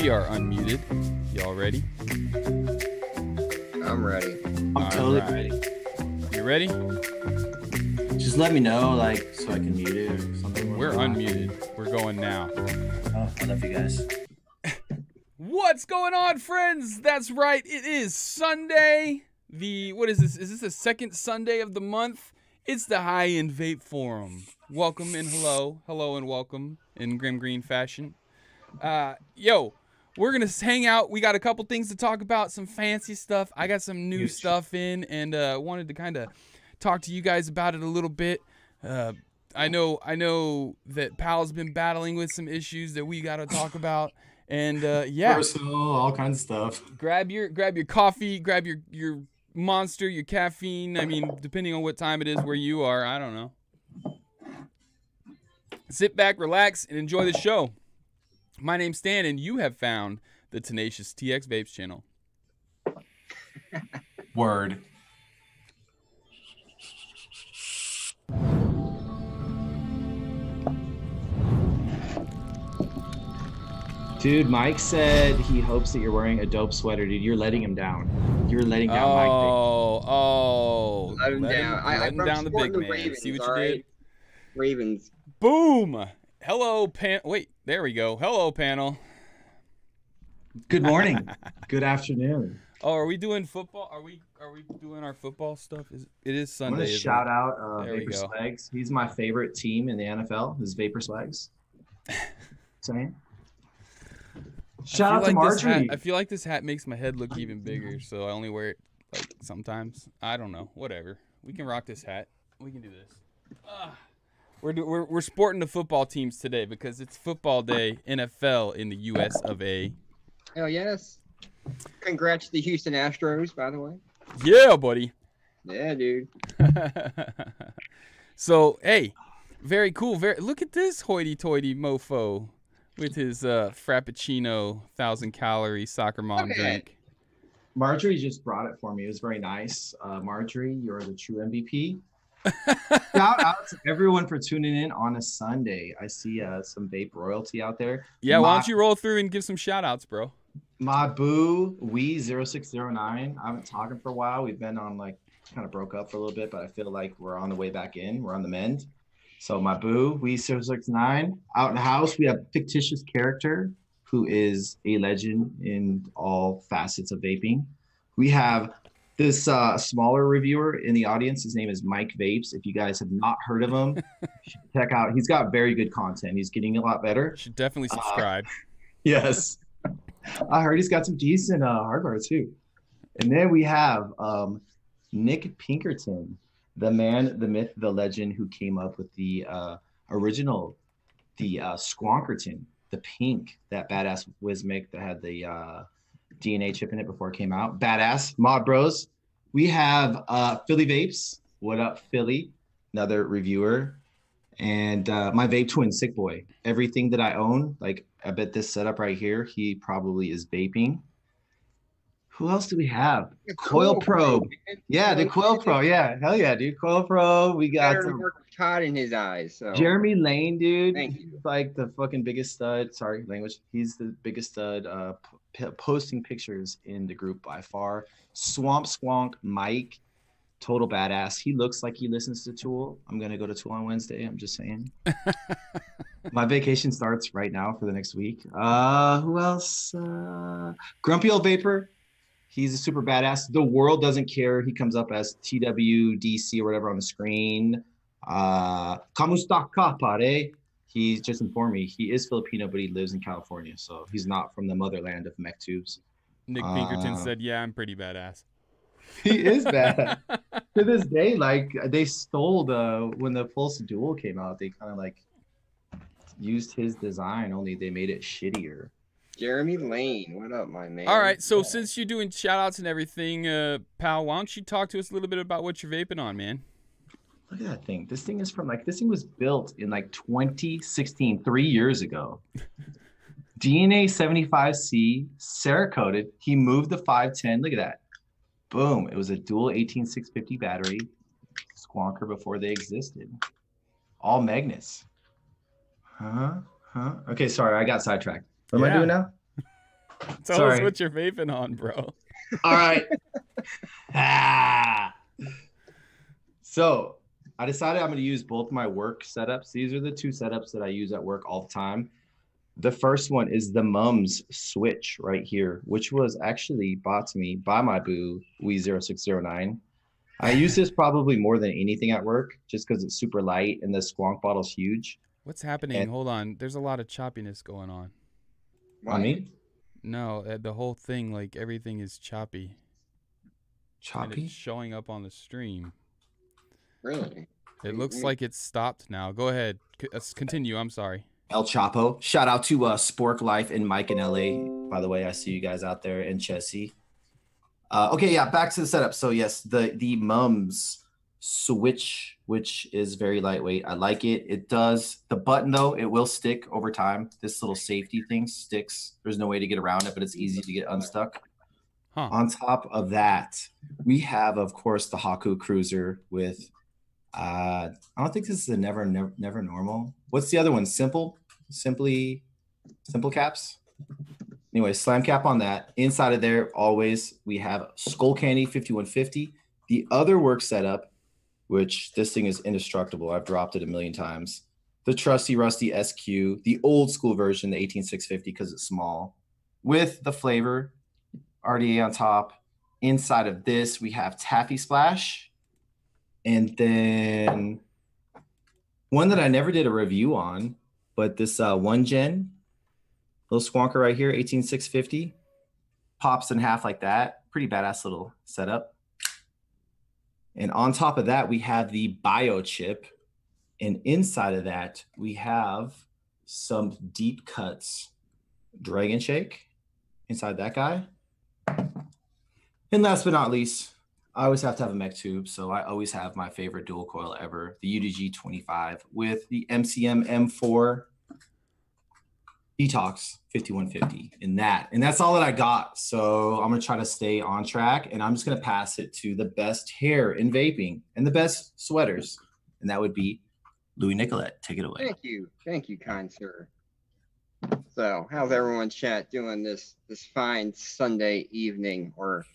We are unmuted. Y'all ready? I'm ready. I'm All totally right. ready. You ready? Just let me know, like, so I can mute it or something. We're unmuted. We're going now. Oh, I love you guys. What's going on, friends? That's right. It is Sunday. The what is this? Is this the second Sunday of the month? It's the High End Vape Forum. Welcome and hello, hello and welcome in Grimm Green fashion. Uh, yo, we're gonna hang out. We got a couple things to talk about, some fancy stuff. I got some new stuff in, and uh, wanted to kind of talk to you guys about it a little bit. Uh, I know, I know that Pal's been battling with some issues that we got to talk about, and uh, yeah, Personal, all kinds of stuff. grab your grab your coffee, grab your your monster, your caffeine. I mean, depending on what time it is where you are, I don't know. Sit back, relax, and enjoy the show. My name's Stan, and you have found the Tenacious TX Vapes channel. Word. Dude, Mike said he hopes that you're wearing a dope sweater, dude. You're letting him down. You're letting down Mike. Oh, oh, Let him down. I, let I'm down the big supporting man. Ravens, See what you all did? Ravens. Boom. Hello, pan. Wait, there we go. Hello, panel. Good morning. Good afternoon. Oh, are we doing football? Are we are we doing our football stuff? Is it is Sunday? shout it? out uh, There Vapor. Slags. He's my favorite team in the NFL. Is Vapor Slags. I Shout out feel to like this hat- Marjorie. I feel like this hat makes my head look even bigger, so I only wear it like sometimes. I don't know. Whatever. We can rock this hat. We can do this. Ah. We're, we're we're sporting the football teams today because it's football day, NFL in the U.S. of A. Hell yes. Congrats to the Houston Astros, by the way. Yeah, buddy. Yeah, dude. so hey, very cool. Very look at this hoity-toity mofo with his uh, frappuccino, thousand calorie soccer mom Look at drink. Marjorie just brought it for me. It was very nice. Uh, Marjorie, you're the true MVP. Shout out to everyone for tuning in on a Sunday. I see uh, some vape royalty out there. Yeah, why don't you roll through and give some shout outs, bro? My boo, we 0609. I haven't talking for a while. We've been on like kind of broke up for a little bit, but I feel like we're on the way back in. We're on the mend. So my boo, we 069. Out in the house, we have fictitious character who is a legend in all facets of vaping. We have this uh, smaller reviewer in the audience. His name is Mike Vapes. If you guys have not heard of him, check out. He's got very good content. He's getting a lot better. Should definitely Uh, subscribe. Yes. I heard he's got some decent uh, hardware too. And then we have um, Nick Pinkerton, the man, the myth, the legend who came up with the uh, original, the uh, Squonkerton, the pink, that badass Wismec that had the uh, DNA chip in it before it came out. Badass, Mod Bros. We have uh, Philly Vapes. What up, Philly? Another reviewer. And uh, my vape twin, Sick Boy. Everything that I own, like I bet this setup right here, he probably is vaping. Who else do we have? Coil Probe. Yeah, the Coil Probe. Yeah, hell yeah, dude. Coil Pro. We got some Todd in his eyes. So Jeremy Lane, dude. Thank He's like the fucking biggest stud. Sorry, language. He's the biggest stud. Uh, p- posting pictures in the group by far. Swamp Squonk Mike, total badass. He looks like he listens to Tool. I'm gonna go to Tool on Wednesday. I'm just saying. My vacation starts right now for the next week. Uh, who else? Uh, Grumpy Old Vapor. He's a super badass. The world doesn't care. He comes up as TWDC or whatever on the screen. Uh, Kamustaka pare. He just informed me he is Filipino, but he lives in California, so he's not from the motherland of mech tubes. Nick Pinkerton uh, said, "Yeah, I'm pretty badass." He is bad. to this day, like they stole the when the Pulse Dual came out, they kind of like used his design, only they made it shittier. Jeremy Lane. What up, my man? All right, so since you're doing shout outs and everything, uh, pal, why don't you talk to us a little bit about what you're vaping on, man? Look at that thing. This thing is from like this thing was built in like 2016, three years ago. DNA 75C, Cerakoted. He moved the 510. Look at that. Boom. It was a dual 18650 battery. Squonker before they existed. All magnets. Huh? Huh? Okay, sorry, I got sidetracked. What am I doing now? Tell us what you're vaping on, bro. All right. ah. So I decided I'm going to use both my work setups. These are the two setups that I use at work all the time. The first one is the Mums Switch right here, which was actually bought to me by my boo, Wee0609. I use this probably more than anything at work just because it's super light and the squonk bottle's huge. What's happening? And- Hold on. There's a lot of choppiness going on. On me? No, uh, the whole thing, like everything is choppy. Choppy. it's showing up on the stream. Really? It looks like it's stopped now. Go ahead. C- let's continue. I'm sorry. El Chapo. Shout out to uh, Spork Life and Mike in LA. By the way, I see you guys out there in Chessy. Uh, okay, yeah, back to the setup. So yes, the the Mums switch, which is very lightweight. I like it. It does the button though. It will stick over time. This little safety thing sticks. There's no way to get around it, but it's easy to get unstuck. Huh. On top of that, we have, of course, the Haku Cruiser with. Uh, I don't think this is a never, never, never normal. What's the other one? Simple, simply, simple caps. Anyway, slam cap on that. Inside of there, always we have Skull Candy 5150. The other work setup, which this thing is indestructible. I've dropped it a million times. The trusty rusty SQ, the old school version, the 18650, because it's small, with the flavor RDA on top. Inside of this, we have Taffy Splash. And then one that I never did a review on, but this uh, one gen, little squonker right here, 18650, pops in half like that. Pretty badass little setup. And on top of that, we have the biochip. And inside of that, we have some deep cuts Dragon Shake inside that guy. And last but not least, I always have to have a mech tube, so I always have my favorite dual coil ever, the UDG 25 with the MCM M4 Detox 5150 in that. And that's all that I got. So I'm to try to stay on track and I'm just going to pass it to the best hair in vaping and the best sweaters. And that would be Louis Nicolette. Take it away. Thank you. Thank you, kind sir. So, how's everyone chat doing this this fine Sunday evening or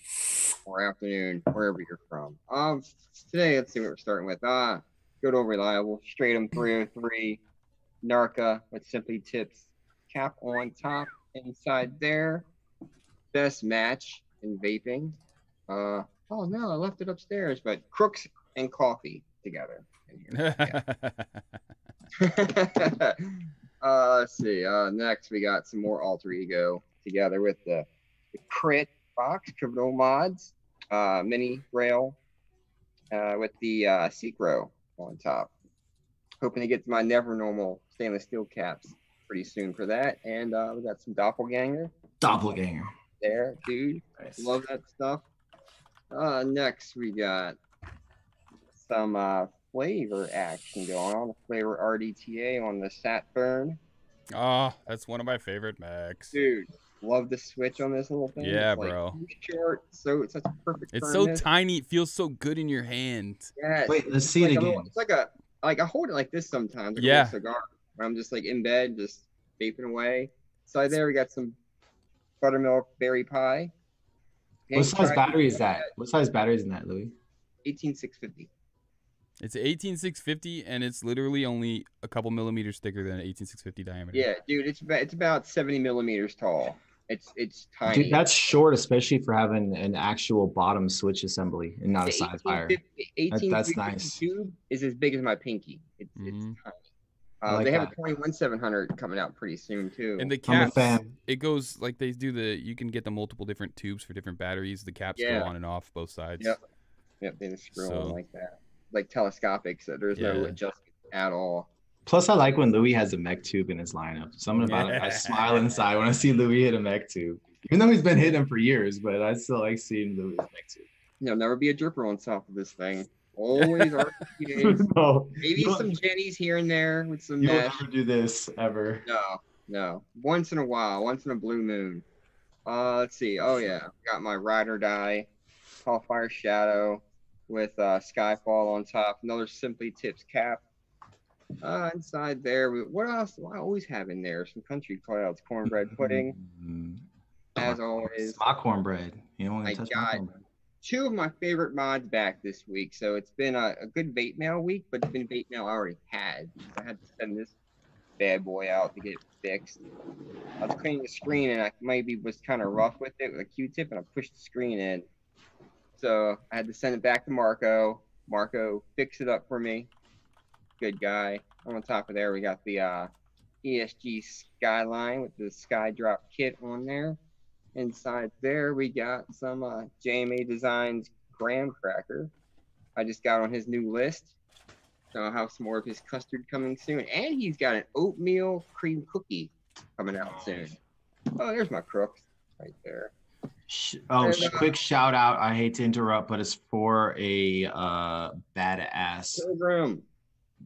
or afternoon, wherever you're from? Um, today let's see what we're starting with. Ah, good old reliable Stratum 303 Narca with Simply Tips cap on top. Inside there, best match in vaping. Uh, oh no, I left it upstairs, but Crooks and Coffee together. In here. Yeah. uh, let's see. Uh, next, we got some more alter ego together with the, the crit box criminal mods, uh, mini rail, uh, with the uh, Secro on top. Hoping to get to my never normal stainless steel caps pretty soon for that. And uh, we got some doppelganger Doppelganger. there, dude. Nice. Love that stuff. Uh, next we got some uh, flavor action going on. The flavor RDTA on the Satburn. Oh, that's one of my favorite mechs. Dude, love the switch on this little thing. Yeah, It's, bro. too Short, so it's such a perfect. It's so firmness. tiny. It feels so good in your hand. Yes. Wait, let's It's see it like a little- again. it's like a like I hold it like this sometimes. Like Yeah. little cigar. Where I'm just like in bed, just vaping away. Side there, we got some buttermilk berry pie. What size battery is that that? What size battery is in that, Louis? 18650. It's 18650 and it's literally only a couple millimeters thicker than an 18650 diameter. Yeah, dude, it's about it's about 70 millimeters tall. It's it's tiny. Dude, that's short, especially for having an actual bottom switch assembly and not a The side fire. 1850 That- that's 18350 nice. Tube is as big as my pinky. It's Mhm. it's tiny. Uh, like they have that. a 21700 coming out pretty soon too. And the I'm a caps, fan. it goes like they do the. You can get the multiple different tubes for different batteries. The caps Yeah. go on and off both sides. Yep. Yep, they just screw So- on like that, like telescopic. So there's no Yeah. adjustment at all. Plus, I like when Louis has a mech tube in his lineup. Something about it. I smile inside when I see Louis hit a mech tube. Even though he's been hitting them for years, but I still like seeing Louis mech tube. You know, never be a dripper on top of this thing. Always RPAs. no, Maybe you some jennies here and there with some you will mesh. never do this ever. No, no. Once in a while, once in a blue moon. Uh, let's see. Oh yeah, got my ride or die, Tall Fire Shadow with uh, Skyfall on top. Another Simply Tips cap. Uh, inside there, we, what else? do I always have in there some country clouds, cornbread pudding. As always. It's my cornbread. You don't want I to touch got- my cornbread. two of my favorite mods back this week. So it's been a, a good bait mail week, but it's been bait mail I already had. I had to send this bad boy out to get it fixed. I was cleaning the screen and I maybe was kind of rough with it with a Q-tip and I pushed the screen in. So I had to send it back to Marco. Marco fixed it up for me. Good guy. On top of there, we got the uh, ESG Skyline with the Skydrop kit on there. Inside there, we got some uh, JMA Designs graham cracker. I just got on his new list. So I'll have some more of his custard coming soon. And he's got an oatmeal cream cookie coming out soon. Oh, there's my crooks right there. Sh- Oh, And, sh- uh, quick shout out. I hate to interrupt, but it's for a uh, badass. Pilgrim.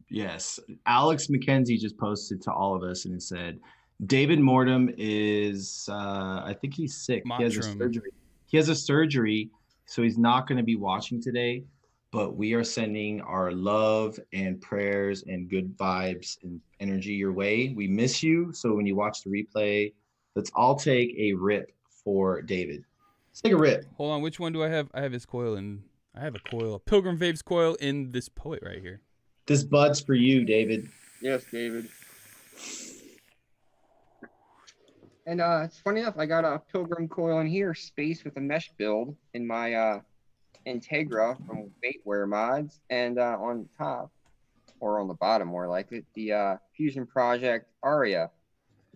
Yes. Alex McKenzie just posted to all of us and it said, David Mortem is, uh, I think he's sick. He has a surgery. He has a surgery, so he's not going to be watching today. But we are sending our love and prayers and good vibes and energy your way. We miss you. So when you watch the replay, let's all take a rip for David. Let's take a rip. Hold on, which one do I have? I have his coil and I have a coil, a Pilgrim Vapes coil in this poet right here. This bud's for you, David. Yes, David. And uh, it's funny enough, I got a Pilgrim coil in here, space with a mesh build in my uh, Integra from Baitware Mods, and uh, on top, or on the bottom more like it, the uh, Fusion Project Aria.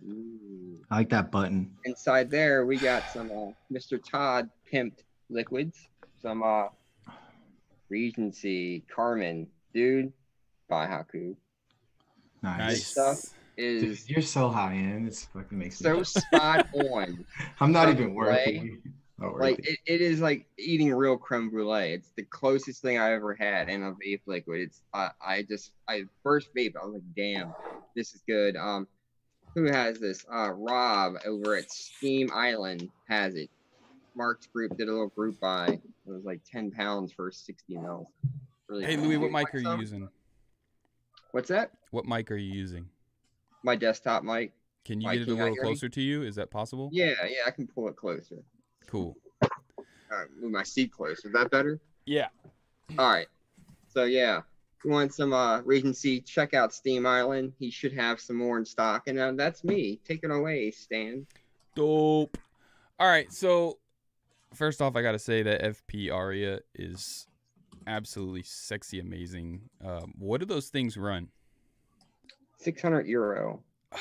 Ooh. I like that button. Inside there, we got some uh, Mr. Todd pimped liquids, some uh, Regency, Carmen, dude, by Haku Nice. Nice. stuff. Dude, is you're so high end. It's fucking makes me so spot on. I'm not even worth brulee. it. Not worth Like it. it, it is like eating real creme brulee. It's the closest thing I ever had in a vape liquid. It's I I just I first vape. I was like, damn, this is good. Um, who has this? Uh, Rob over at Steam Island has it. Mark's group did a little group buy. It was like ten pounds for sixty mils. Really Hey. Louis, what mic are you some- using? What's that? What mic are you using? My desktop mic. Can you Mike, get it a little hear me? closer to you? Is that possible? Yeah, yeah, I can pull it closer. Cool. All right, move my seat closer. Is that better? Yeah. All right. So yeah, if you want some uh Regency, check out Steam Island. He should have some more in stock. And uh, that's me. Take it away, Stan. Dope. All right, so first off, I gotta say that FP Aria is absolutely sexy, amazing. Um, what do those things run? 600 euro.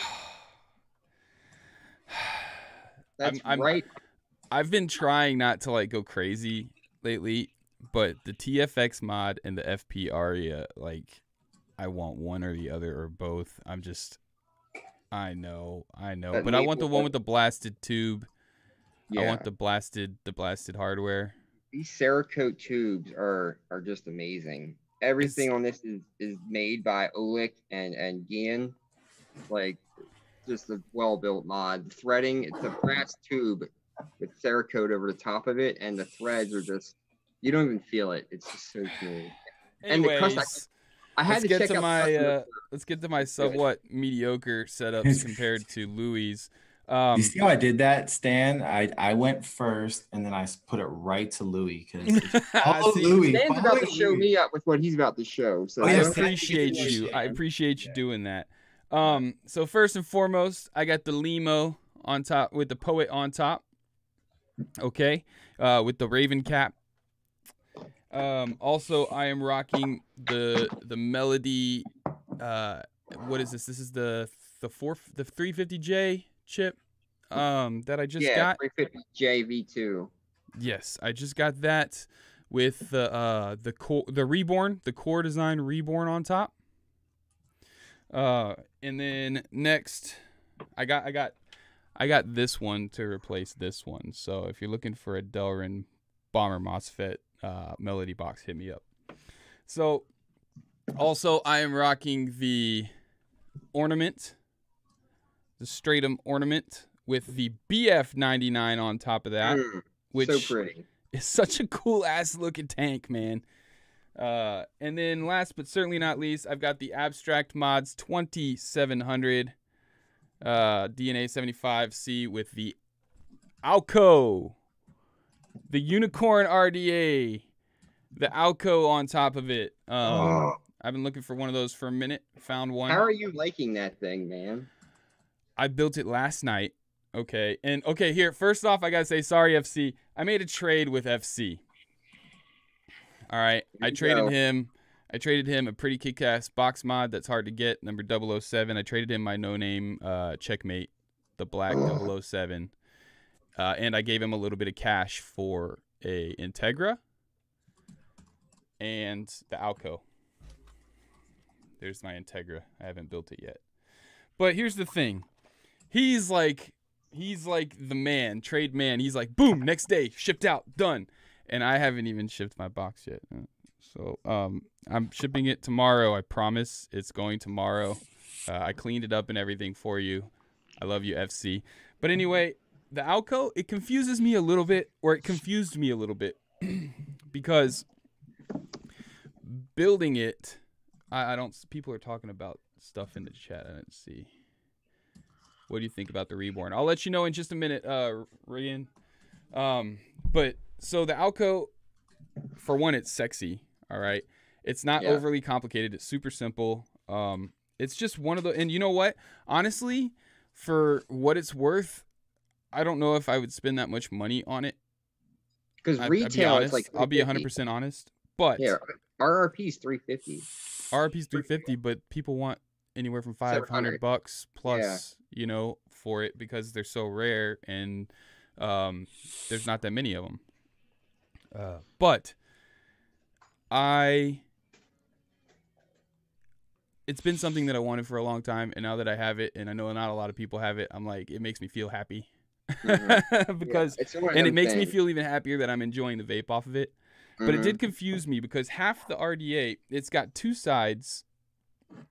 That's I'm- right. I've been trying not to like go crazy lately, but the TFX mod and the FP Aria, like, I want one or the other or both. I'm just, I know, I know, That but I want the one? with the blasted tube. Yeah. I want the blasted, the blasted hardware. These Cerakote tubes are are just amazing. Everything on this is is made by Olik and and Gian. Like just a well built mod. Threading, it's a brass tube with Cerakote over the top of it, and the threads are just you don't even feel it. It's just so smooth. And the Anyways, custom- I had to get check to out my uh, let's get to my somewhat mediocre setups compared to Louis. Um, you see how I did that, Stan? I, I went first and then I put it right to Louis because follow Louis. Dan's about to show Louis. me up with what he's about to show. So Oh, I yes, appreciate you. you. I appreciate you Yeah. doing that. Um, so first and foremost, I got the limo on top with the poet on top. Okay, uh, with the raven cap. Um, also, I am rocking the the melody. Uh, what is this? This is the the four the 350J chip. Um, that I just yeah, got. 350 JV2. Yes, I just got that with the uh the core the reborn, the core design reborn on top. Uh and then next I got I got I got this one to replace this one. So if you're looking for a Delrin bomber MOSFET uh melody box, hit me up. So also I am rocking the ornament, the stratum ornament with the BF99 on top of that Mm, which so pretty. is such a cool ass looking tank, man. Uh, and then last but certainly not least, I've got the Abstract Mods 2700 uh, DNA 75C with the Alco, the Unicorn RDA, the Alco on top of it. Um, Oh, I've been looking for one of those for a minute. Found one. how are you liking that thing, man? I built it last night. Okay. And okay, here, first off, I got to say sorry, FC. I made a trade with FC. All right. I traded go. him. I traded him a pretty kick ass box mod that's hard to get, number 007. I traded him my no name uh, checkmate, the black Ugh. 007. Uh, and I gave him a little bit of cash for a Integra and the Alco. There's my Integra. I haven't built it yet. But here's the thing. He's like he's like the man, trade man. He's like boom, next day, shipped out, done. And I haven't even shipped my box yet. So um I'm shipping it tomorrow. I promise. It's going tomorrow. Uh, I cleaned it up and everything for you. I love you, FC. But anyway, the Alco, it confuses me a little bit, or it confused me a little bit, because building it, I, I don't. People are talking about stuff in the chat. I didn't see. What do you think about the reborn? I'll let you know in just a minute, uh, Ryan. Um, but so the Alco, for one, it's sexy. All right, it's not Yeah. overly complicated. It's super simple. Um, it's just one of the, and you know what? Honestly, for what it's worth, I don't know if I would spend that much money on it. Because I, I'll be retail is like I'll be 350. 100% honest. But Yeah, RRP's three fifty. RRP's 350, but people want anywhere from 500 bucks plus, you know, for it because they're so rare and um, there's not that many of them. Uh, but I it's been something that I wanted for a long time and now that I have it and I know not a lot of people have it, I'm like it makes me feel happy. because it's one of and it makes me feel even happier that I'm enjoying the vape off of it. But it Mhm. did confuse me because half the RDA, it's got two sides.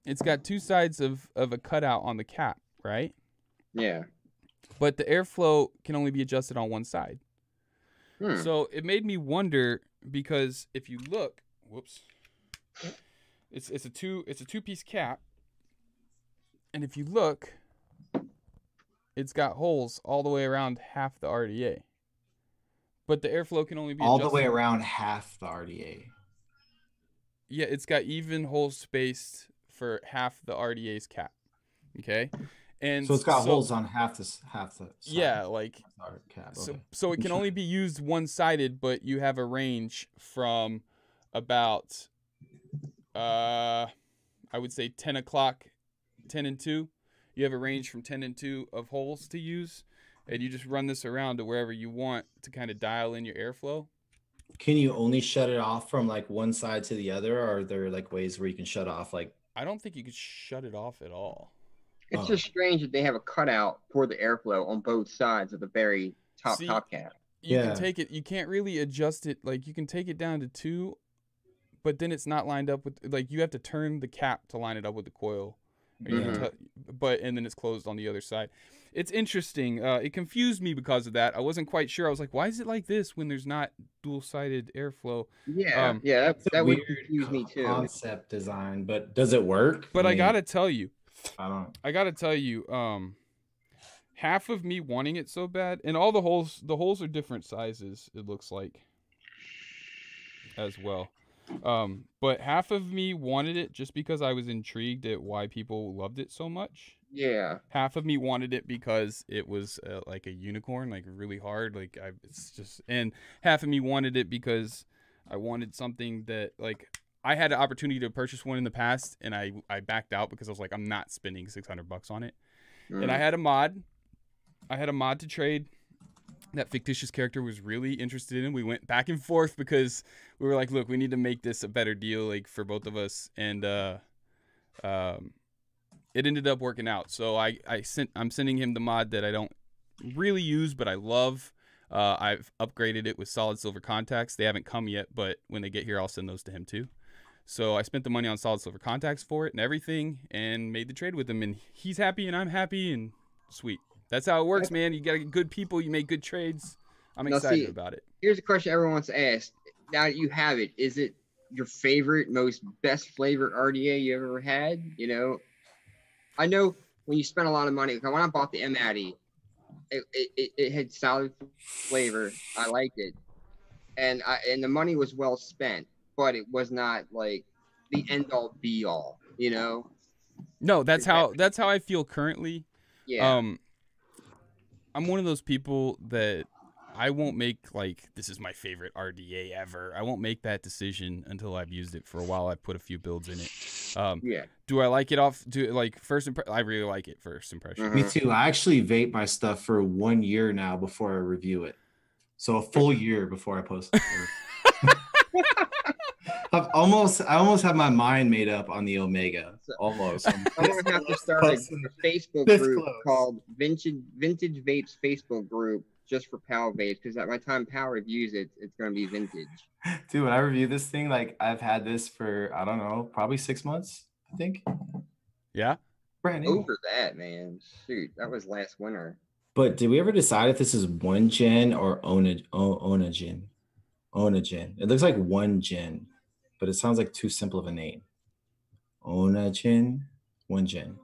It's got two sides of, of a cutout on the cap, right? Yeah. But the airflow can only be adjusted on one side. Hmm. So it made me wonder because if you look, whoops, it's it's a two it's a two piece cap, and if you look, it's got holes all the way around half the RDA. But the airflow can only be all the way around half the RDA. Yeah, it's got even holes spaced for half the RDA's cap. Okay, and So it's got holes on half the half the. Side. Yeah, like cap. so. okay. So it can only be used one sided, but you have a range from about, uh, I would say ten o'clock, ten and two. You have a range from ten and two of holes to use, and you just run this around to wherever you want to kind of dial in your airflow. Can you only shut it off from like one side to the other, or are there like ways where you can shut off like? I don't think you could shut it off at all. It's Oh. just strange that they have a cutout for the airflow on both sides of the very top See, top cap. you Yeah. can take it you can't really adjust it like you can take it down to two but then it's not lined up with like you have to turn the cap to line it up with the coil or you can Mhm. tou- but and then it's closed on the other side it's interesting uh, it confused me because of that i wasn't quite sure i was like why is it like this when there's not dual-sided airflow Yeah, Um, yeah, that, that would weird confuse me too. Concept design, but does it work? but i, mean, gotta tell you I don't. I gotta tell you, um, half of me wanting it so bad, and all the holes, the holes are different sizes. It looks like, as well. Um, but half of me wanted it just because I was intrigued at why people loved it so much. Yeah, Half of me wanted it because it was uh, like a unicorn, like really hard. Like I, it's just, and half of me wanted it because I wanted something that like I had an opportunity to purchase one in the past, and I I backed out because I was like, I'm not spending six hundred bucks on it and I Mhm. had a mod. I had a mod to trade. That fictitious character was really interested in. We went back and forth because we were like, "Look, we need to make this a better deal, like for both of us." And uh, um, it ended up working out. So I, I sent, I'm sending him the mod that I don't really use, but I love. Uh, I've upgraded it with solid silver contacts. They haven't come yet, but when they get here, I'll send those to him too. So I spent the money on solid silver contacts for it and everything, and made the trade with him, and he's happy and I'm happy and sweet. That's how it works, man. You get good people. You make good trades. I'm Now, excited see- about it. Here's a question everyone wants to ask. Now that you have it, is it your favorite, most best flavored RDA you ever had? You know, I know when you spend a lot of money. When I bought the M Addy, It, it, it, it had solid flavor. I liked it, and I and the money was well spent, but it was not like the end all be all. You know? No, that's how that's how I feel currently. Yeah. Um, I'm one of those people that I won't make like this is my favorite RDA ever. I won't make that decision until I've used it for a while. I put a few builds in it. Um, yeah. do I like it off? Do like first impre- I really like it first impression. Me too. I actually vape my stuff for one year now before I review it. So a full year before I post. it. I've almost, I almost have my mind made up on the Omega. Almost. I'm I'm gonna have to start a, a Facebook This group close. called Vintage Vintage Vapes Facebook group just for Pal Vapes because at my time Pal reviews it, it's gonna be vintage. Dude, when I review this thing, like I've had this for I don't know, probably six months. I think. Yeah. Brand new. Over that, man. Shoot, that was last winter. But did we ever decide if this is one gen or ona o- onagen? Onagen. It looks like one gen, but it sounds like too simple of a name. Onagen, one gen.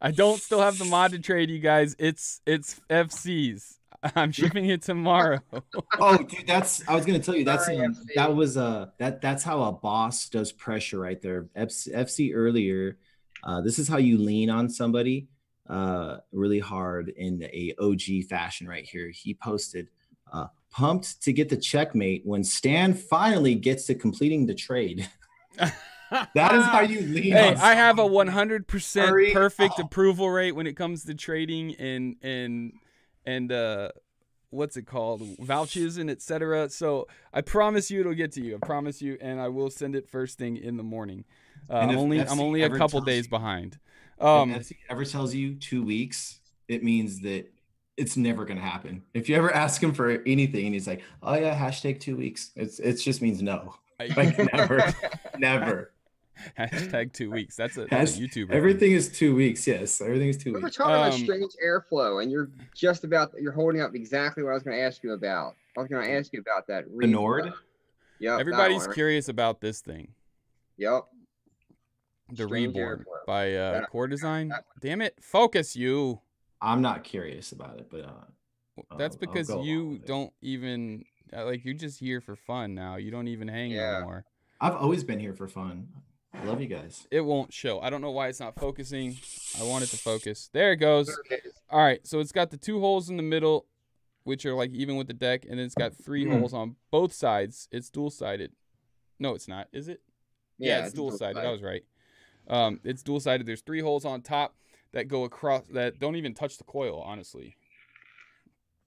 I don't still have the mod to trade you guys. It's it's FCs. I'm shipping it tomorrow. Oh, dude, that's I was gonna tell you that's Sorry, um, that was uh that that's how a boss does pressure right there. FC, FC earlier, uh, this is how you lean on somebody uh really hard in a OG fashion right here. He posted uh pumped to get the checkmate when Stan finally gets to completing the trade. That is how you lean Hey, I have a 100% Hurry perfect up. approval rate when it comes to trading and and and uh what's it called vouchers and etc. So I promise you it'll get to you. I promise you, and I will send it first thing in the morning. Uh, I'm only FC I'm only a couple days you- behind. If Um, FC ever tells you two weeks, it means that it's never gonna happen. If you ever ask him for anything and he's like, "Oh yeah, hashtag two weeks," it's it just means no, like never, never. hashtag two weeks. That's a, that's a Has- YouTuber. thing. Everything is two weeks. Yes, everything is two We were weeks. talking about Um, strange airflow, and you're just about you're holding up exactly what I was going to ask you about. I was going to ask you about that. The Nord. Yep. that Everybody's curious about this thing. Yep. The Strange Reborn airflow. by uh, That- Core Design. that Damn it, focus you. I'm not curious about it, but uh, That's I'll- I'll because you don't even uh, like you're just here for fun now. You don't even hang Yeah. anymore. I've always been here for fun. I love you guys. It won't show. I don't know why it's not focusing. I want it to focus. There it goes. There it is. All right, so it's got the two holes in the middle, which are like even with the deck, and then it's got three Hmm. holes on both sides. It's dual sided. No, it's not. Is it? Yeah, it's it's dual sided. I was right. Um, it's dual sided. There's three holes on top that go across that don't even touch the coil. Honestly,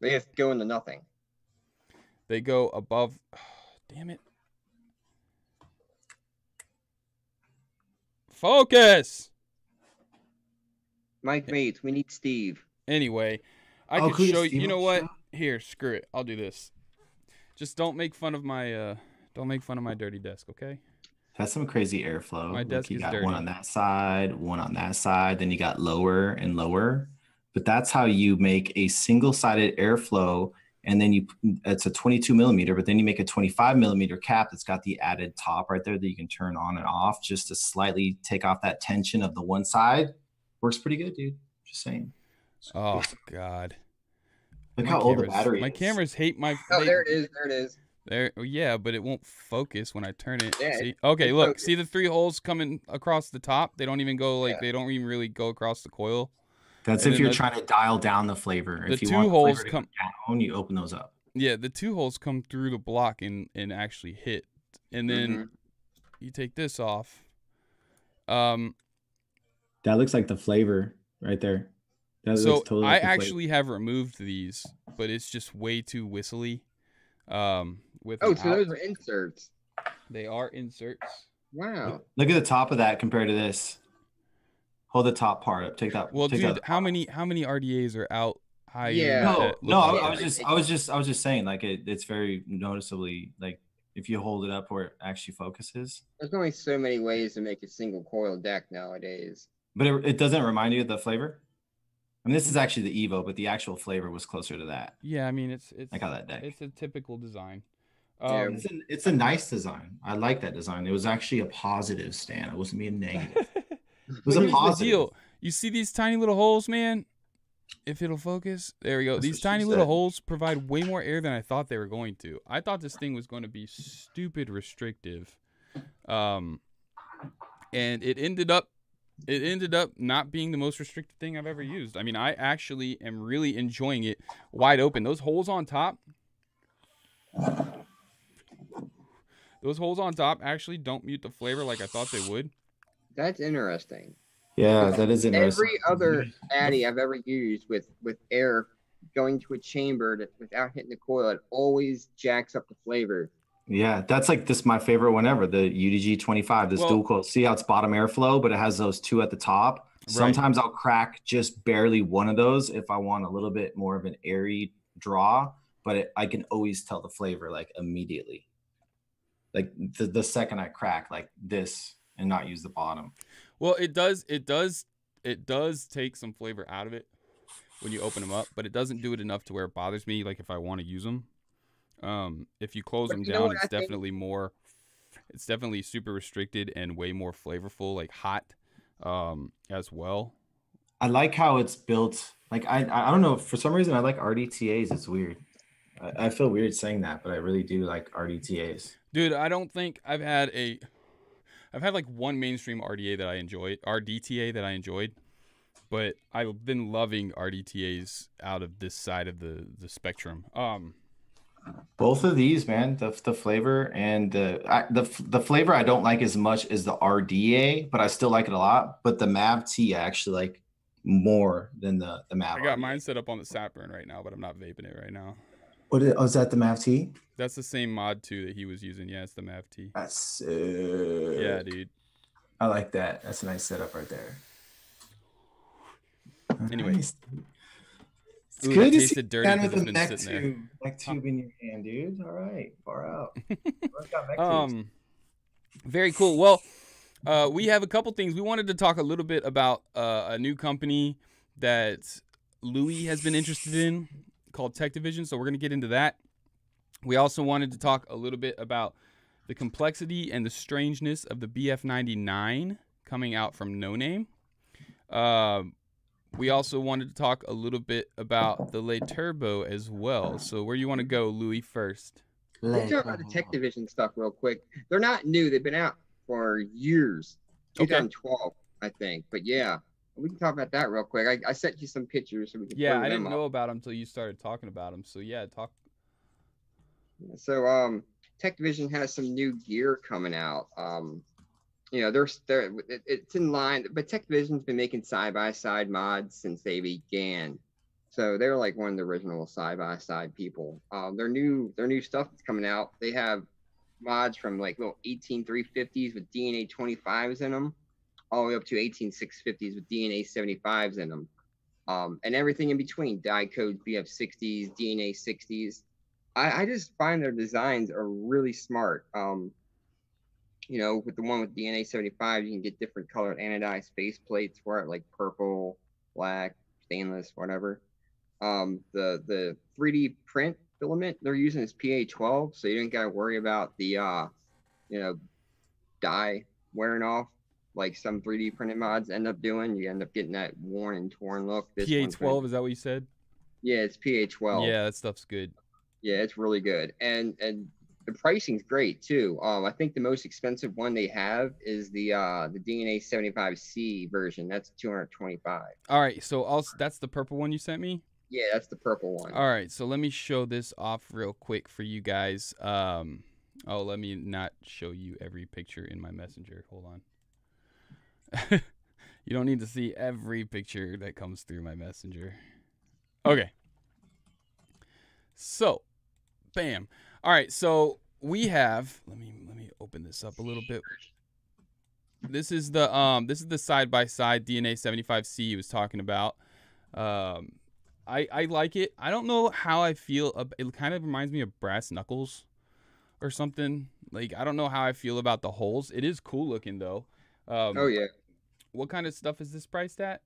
They have to go into nothing. they go above. damn it. Focus. Mike Vapes, we need Steve. Anyway, I Oh, could could show you. You know what? show? Here, screw it. I'll do this. Just don't make fun of my uh don't make fun of my dirty desk, okay? That's some crazy airflow. My Look, desk you is got dirty. one on that side, one on that side, then you got lower and lower. But that's how you make a single-sided airflow, and then you it's a 22 millimeter, but then you make a 25 millimeter cap that's got the added top right there that you can turn on and off just to slightly take off that tension of the one side. Works pretty good, dude. Just saying. Oh god. Look My how old the cameras- battery My is. cameras hate my Oh, they- there it is. There it is. There oh, yeah, but it won't focus when I turn it. Yeah, see? Okay, it's look. focused. See the three holes coming across the top? They don't even go like Yeah. they don't even really go across the coil. That's and if you're the- trying to dial down the flavor. the if you two want holes flavor to come- go down, you open those up. Yeah, the two holes come through the block and and actually hit. And then Mhm. you take this off. Um That looks like the flavor right there. That so totally I like the flavor. actually have removed these, but it's just way too whistly. Um, with Oh, so out. those are inserts. they are inserts. Wow. Look at the top of that compared to this. Hold the top part up. Take that. Well, take dude, that how many how many RDAs are out higher? Yeah. No, no. I, I was just, I was just, I was just saying, like it, it's very noticeably, like if you hold it up where it actually focuses. There's only so many ways to make a single coil deck nowadays. But it, it doesn't remind you of the flavor. I mean, this is actually the Evo, but the actual flavor was closer to that. Yeah, I mean it's it's I got that deck. it's a typical design. Um, It's a, it's a nice design. I like that design. It was actually a positive stand. It wasn't being negative. It was a positive. deal. You see these tiny little holes, man? if it'll focus. There we go. That's These tiny little said. holes provide way more air than I thought they were going to. I thought this thing was going to be stupid restrictive. Um and it ended up it ended up not being the most restricted thing I've ever used. I mean, I actually am really enjoying it wide open. Those holes on top Those holes on top actually don't mute the flavor like I thought they would. That's interesting. Yeah, that is interesting. Every other Addy I've ever used with with air going to a chamber to, without hitting the coil, it always jacks up the flavor. Yeah, that's like this my favorite one ever, the UDG 25, this Well- dual coil. See how it's bottom airflow, but it has those two at the top. Sometimes I'll crack just barely one of those if I want a little bit more of an airy draw, but it, I can always tell the flavor like immediately. Like the, the second I crack like this and not use the bottom. Well, it does. It does. It does take some flavor out of it when you open them up, but it doesn't do it enough to where it bothers me. Like if I want to use them, um, if you close But them you down, it's I think- definitely more. It's definitely super restricted and way more flavorful, like hot, um, as well. I like how it's built. Like I I don't know for some reason I like RDTAs. It's weird. I, I feel weird saying that, but I really do like RDTAs. Dude, I don't think I've had a. I've had like one mainstream RDA that I enjoyed, RDTA that I enjoyed, but I've been loving RDTAs out of this side of the the spectrum. Um, Both of these, man, the the flavor and the I, the the flavor I don't like as much as the RDA, but I still like it a lot. But the Mav T I actually like more than the the Mav. I got RDA. mine set up on the Sapburn right now, but I'm not vaping it right now. What is, oh, is that the Mav T? That's the same mod too that he was using. Yeah, it's the Mav T. That's uh, Yeah, dude. I like that. That's a nice setup right there. Anyway. Nice. It's Ooh, good to see dirty 'cause with been neck sitting there. tube, neck tube in your hand, dude. All right, far out. Work out neck tubes. Um, very cool. Well, uh, we have a couple things. We wanted to talk a little bit about uh, a new company that Louis has been interested in called Tech Division. So we're gonna get into that. We also wanted to talk a little bit about the complexity and the strangeness of the BF99 coming out from No Name. Um, we also wanted to talk a little bit about the Le Turbo as well. So where you want to go, Louis, first? Let's talk about the Tech Division stuff real quick. They're not new. They've been out for years. Okay. 2012, I think. But yeah, we can talk about that real quick. I, I sent you some pictures so we can. Yeah, I didn't up. know about them until you started talking about them. So yeah, talk. So um, Tech Division has some new gear coming out. Um, you know, they're they're it, it's in line, but Tech Division's been making side by side mods since they began. So they're like one of the original side by side people. Um, their new their new stuff that's coming out. They have mods from like little 18350s with DNA 25s in them, all the way up to 18650s with DNA 75s in them, um, and everything in between. Dicodes, BF60s, DNA 60s. I, I just find their designs are really smart. Um, you know, with the one with DNA 75, you can get different colored anodized face plates for it, like purple, black, stainless, whatever. Um, the the 3D print filament they're using is PA12, so you don't gotta worry about the uh, you know, dye wearing off like some 3D printed mods end up doing. You end up getting that worn and torn look. This PA12, is that what you said? Yeah, it's PA12. Yeah, that stuff's good. Yeah, it's really good, and and the pricing's great too. Um, I think the most expensive one they have is the uh the DNA 75C version. That's 225. All right, so also that's the purple one you sent me. Yeah, that's the purple one. All right, so let me show this off real quick for you guys. Um, oh, let me not show you every picture in my messenger. Hold on. you don't need to see every picture that comes through my messenger. Okay. So, bam. All right, so we have. Let me let me open this up a little bit. This is the um this is the side by side DNA 75C he was talking about. Um, I I like it. I don't know how I feel. It kind of reminds me of brass knuckles, or something. Like I don't know how I feel about the holes. It is cool looking though. Um, Oh yeah. What kind of stuff is this priced at?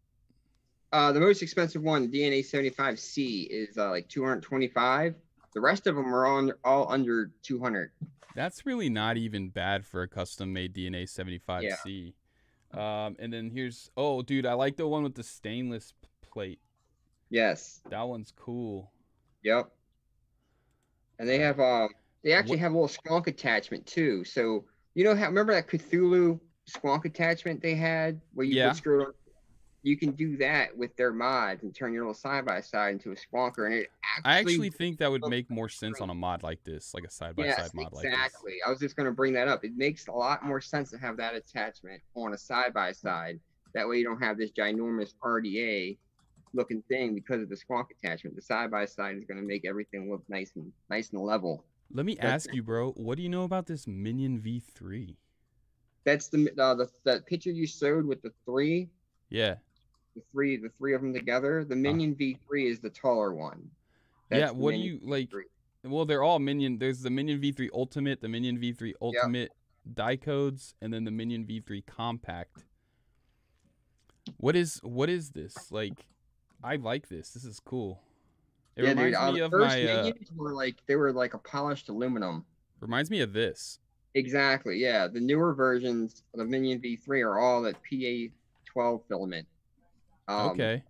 Uh, the most expensive one, DNA 75C, is uh, like 225. The rest of them are on all under 200. That's really not even bad for a custom made DNA 75C. Um, and then here's oh dude, I like the one with the stainless plate. Yes. That one's cool. Yep. And they have um they actually have a little squonk attachment too. So you know how remember that Cthulhu squonk attachment they had where you Yeah. screw it on? You can do that with their mods and turn your little side by side into a squonker, and it actually, I actually think that would make more sense on a mod like this, like a side by side mod like this. exactly. I was just going to bring that up. It makes a lot more sense to have that attachment on a side by side. That way, you don't have this ginormous RDA looking thing because of the squonk attachment. The side by side is going to make everything look nice and nice and level. Let me ask you, bro, what do you know about this Minion V3? That's the uh, the the picture you showed with the three, Yeah. the three, the three of them together. The Minion V3 is the taller one. yeah, That's the what do you like? V3. Well, they're all Minion. There's the Minion V3 Ultimate, the Minion V3 Ultimate Dicodes, and then the Minion V3 Compact. What is what is this? Like, I like this. This is cool. It yeah, dude. reminds Uh, me the of first my. Uh, Minions were like they were like a polished aluminum. reminds me of this. Exactly. Yeah, the newer versions of the Minion V3 are all that PA12 filament. Um, okay.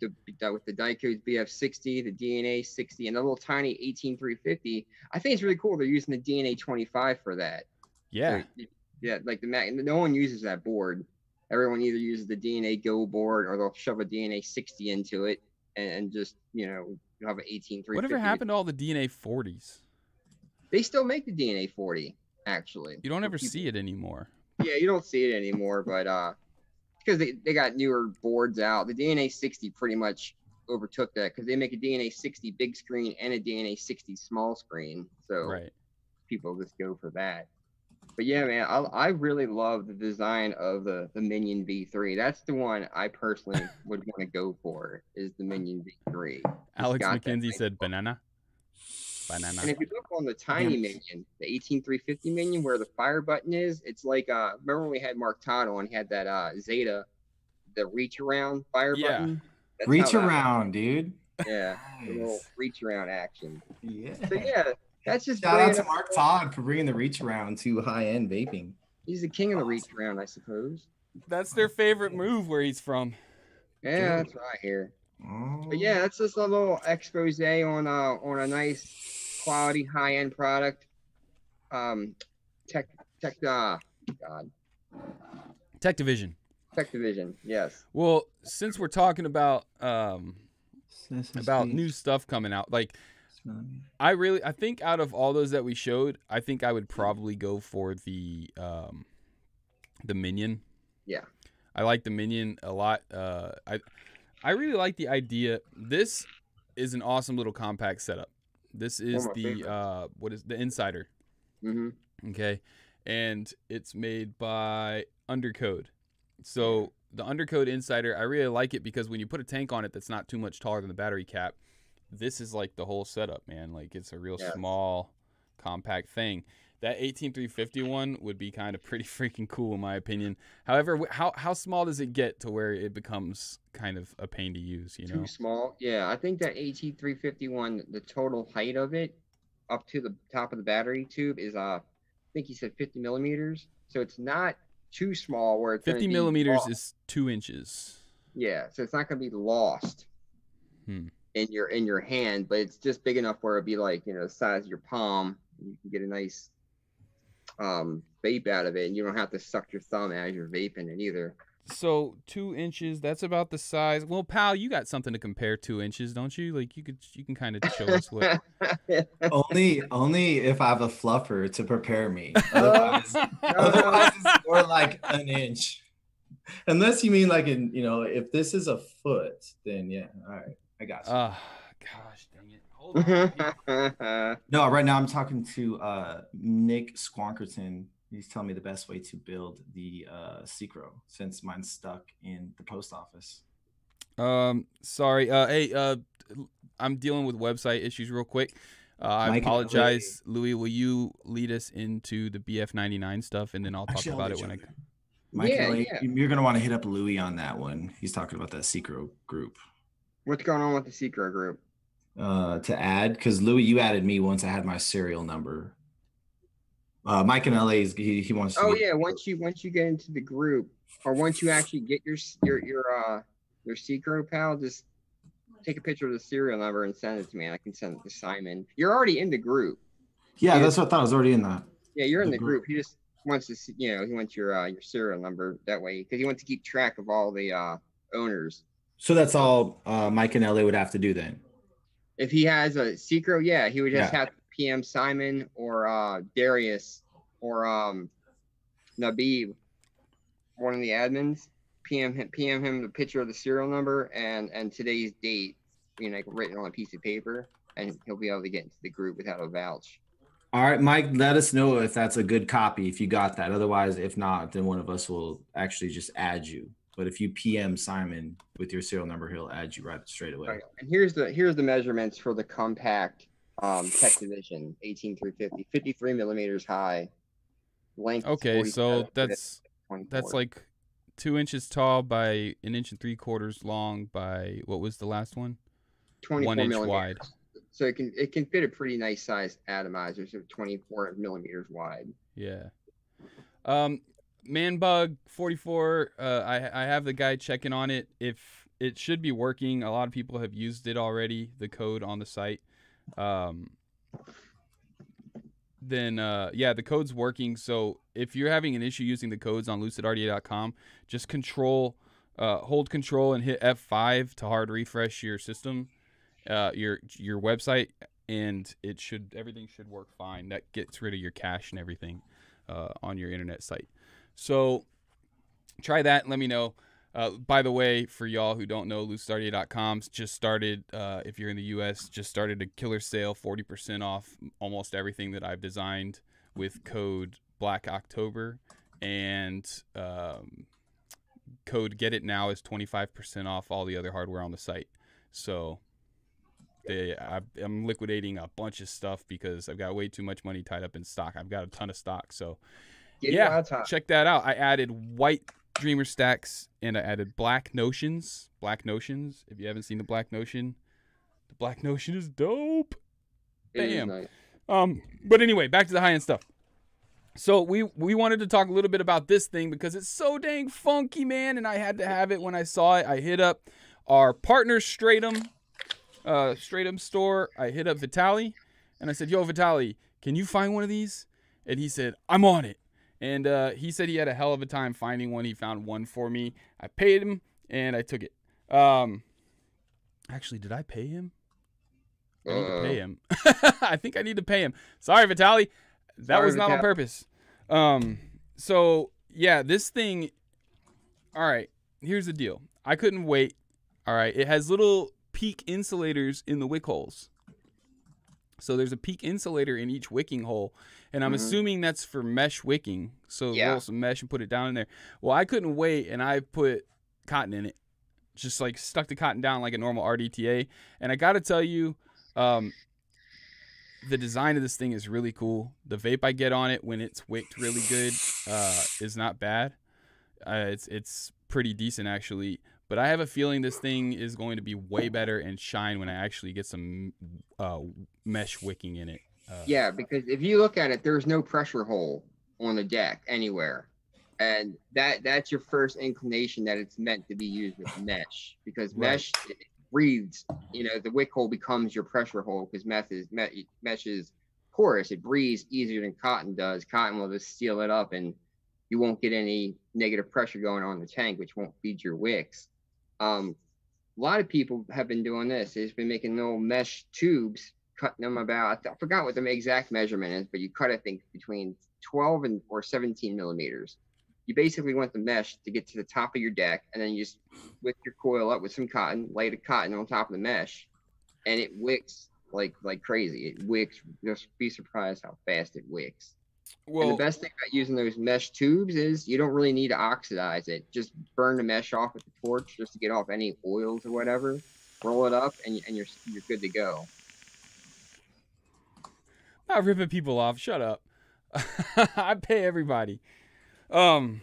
The, the- with the codes BF60, the DNA 60, and the little tiny 18350. I think it's really cool. They're using the DNA 25 for that. Yeah. So, yeah, like the Mac. No one uses that board. Everyone either uses the DNA Go board or they'll shove a DNA 60 into it and, and just you know you have an 18350. Whatever happened to all the DNA 40s? They still make the DNA 40 actually. You don't ever people- see it anymore. Yeah, you don't see it anymore, but uh, because they, they got newer boards out. The DNA 60 pretty much overtook that because they make a DNA 60 big screen and a DNA 60 small screen. So Right. people just go for that. But yeah, man, I, I really love the design of the, the Minion V3. That's the one I personally would want to go for is the Minion V3. Alex McKenzie said banana. Banana. And if you look on the tiny minion, the 18350 minion, where the fire button is, it's like uh remember when we had Mark Todd on, he had that uh Zeta, the reach around fire Yeah. button. That's Reach how that- around, dude. Yeah, the little reach around action. Yeah. So yeah, that's just Shout out to Mark Todd for bringing the reach around to high end vaping. He's the king of the reach around, I suppose. That's their favorite move where he's from. Yeah, that's right here. Oh. But yeah, that's just a little expose on uh on a nice quality high end product. Um, tech tech uh God Tech Division. Tech Division, yes. Well, since we're talking about um about new stuff coming out, like I really I think out of all those that we showed, I think I would probably go for the um the minion. Yeah. I like the minion a lot. Uh I I really like the idea. This is an awesome little compact setup. This is the uh what is the insider. Mm-hmm. Okay. And it's made by Undercode. So the Undercode Insider, I really like it because when you put a tank on it that's not too much taller than the battery cap, this is like the whole setup, man. Like it's a real Yes. small, compact thing. That 18350 one would be kind of pretty freaking cool in my opinion. However, how how small does it get to where it becomes kind of a pain to use, you know? Too small. Yeah, I think that AT351, the total height of it, up to the top of the battery tube is uh, I think he said 50 millimeters. So it's not too small where it's 50 millimeters lost. is 2 inches. yeah, so it's not gonna be lost Hmm. in your in your hand, but it's just big enough where it'd be like you know the size of your palm. You can get a nice um vape out of it, and you don't have to suck your thumb as you're vaping it either. So two inches, that's about the size. Well, pal, you got something to compare two inches, don't you? Like you could, you can kind of show us what. only only if I have a fluffer to prepare me. Otherwise, otherwise it's more like an inch. Unless you mean like in you know, if this is a foot, then yeah, all right, I got you. Ah, gosh, dang it. Hold on. no, right now I'm talking to uh Nick Squonkerton. He's telling me the best way to build the uh Secro since mine's stuck in the post office. um, sorry. Uh, hey, uh, I'm dealing with website issues real quick. Uh, I apologize, Louis. Will you lead us into the BF99 stuff, and then I'll talk Actually, I'll about it when I. you- Mike, Yeah, LA, yeah. you're gonna want to hit up Louis on that one. He's talking about that Secro group. What's going on with the Secro group? Uh, to add because Louis, you added me once I had my serial number. Uh, Mike in LA is he, he wants. To Oh yeah, once you once you get into the group, or once you actually get your your your uh your Secro pal, just take a picture of the serial number and send it to me. And I can send it to Simon. You're already in the group. Yeah, that's what I thought. I was already in that. Yeah, you're in The the group. group. He just wants to see, you know, he wants your uh, your serial number that way because he wants to keep track of all the uh, owners. So that's all uh, Mike and LA would have to do then. If he has a secret, yeah, he would just Yeah. have to PM Simon or uh, Darius or um, Nabib, one of the admins. PM him, PM him the picture of the serial number and and today's date, you know, like written on a piece of paper, and he'll be able to get into the group without a vouch. All right, Mike, let us know if that's a good copy, if you got that. Otherwise, if not, then one of us will actually just add you. But if you PM Simon with your serial number, he'll add you right straight away. Right. And here's the here's the measurements for the compact um, Tech Division 18350, 53 millimeters high. Length. Okay, so that's that's like two inches tall by an inch and three quarters long by what was the last one? 24 one inch millimeters. wide. So it can it can fit a pretty nice size atomizer, so 24 millimeters wide. Yeah. Um, Manbug 44. Uh, I I have the guy checking on it. If it should be working, a lot of people have used it already. The code on the site. Um. Then uh, yeah, the code's working. So if you're having an issue using the codes on lucidrda.com, just control, uh, hold control and hit F5 to hard refresh your system, uh, your your website, and it should everything should work fine. That gets rid of your cache and everything uh, on your internet site. So try that and let me know. Uh, by the way, for y'all who don't know, lucidrda.com just started, uh, if you're in the US, just started a killer sale, 40% off almost everything that I've designed with code Black October. And um, code Get It Now is 25% off all the other hardware on the site. So they, I, I'm liquidating a bunch of stuff because I've got way too much money tied up in stock. I've got a ton of stock. So Get Yeah, it out top. check that out. I added white Dreamer stacks and I added black notions. Black notions. If you haven't seen the black notion, the black notion is dope. Bam. nice. Um, but anyway, back to the high end stuff. So we we wanted to talk a little bit about this thing because it's so dang funky, man, and I had to have it when I saw it. I hit up our partner Stratum, uh, Stratum store. I hit up Vitali, and I said, "Yo, Vitali, can you find one of these?" And he said, "I'm on it." And uh, he said he had a hell of a time finding one. He found one for me. I paid him, and I took it. Um, actually, did I pay him? I need to pay Uh, him. I think I need to pay him. Sorry, Vitali. That Sorry, was not on purpose. Um, so yeah, this thing. All right, here's the deal. I couldn't wait. All right, it has little PEEK insulators in the wick holes. So there's a PEEK insulator in each wicking hole, and I'm Mhm. assuming that's for mesh wicking. So Yeah. roll some mesh and put it down in there. Well, I couldn't wait, and I put cotton in it, just like stuck the cotton down like a normal RDTA. And I got to tell you, um, the design of this thing is really cool. The vape I get on it when it's wicked really good uh, is not bad. Uh, it's it's pretty decent actually. But I have a feeling this thing is going to be way better and shine when I actually get some uh, mesh wicking in it. Uh, Yeah, because if you look at it, there's no pressure hole on the deck anywhere. And that that's your first inclination that it's meant to be used with mesh because Right. mesh breathes. You know, the wick hole becomes your pressure hole because mesh is mesh is porous. It breathes easier than cotton does. Cotton will just seal it up, and you won't get any negative pressure going on the tank, which won't feed your wicks. Um, a lot of people have been doing this. They've been making little mesh tubes, cutting them about. I forgot what the exact measurement is, but you cut I think between 12 and or 17 millimeters. You basically want the mesh to get to the top of your deck, and then you just wick your coil up with some cotton, lay the cotton on top of the mesh, and it wicks like like crazy. It wicks. Just be surprised how fast it wicks. and the best thing about using those mesh tubes is you don't really need to oxidize it. Just burn the mesh off with the torch just to get off any oils or whatever. Roll it up, and, and you're you're good to go. Not ripping people off. Shut up. I pay everybody. Um,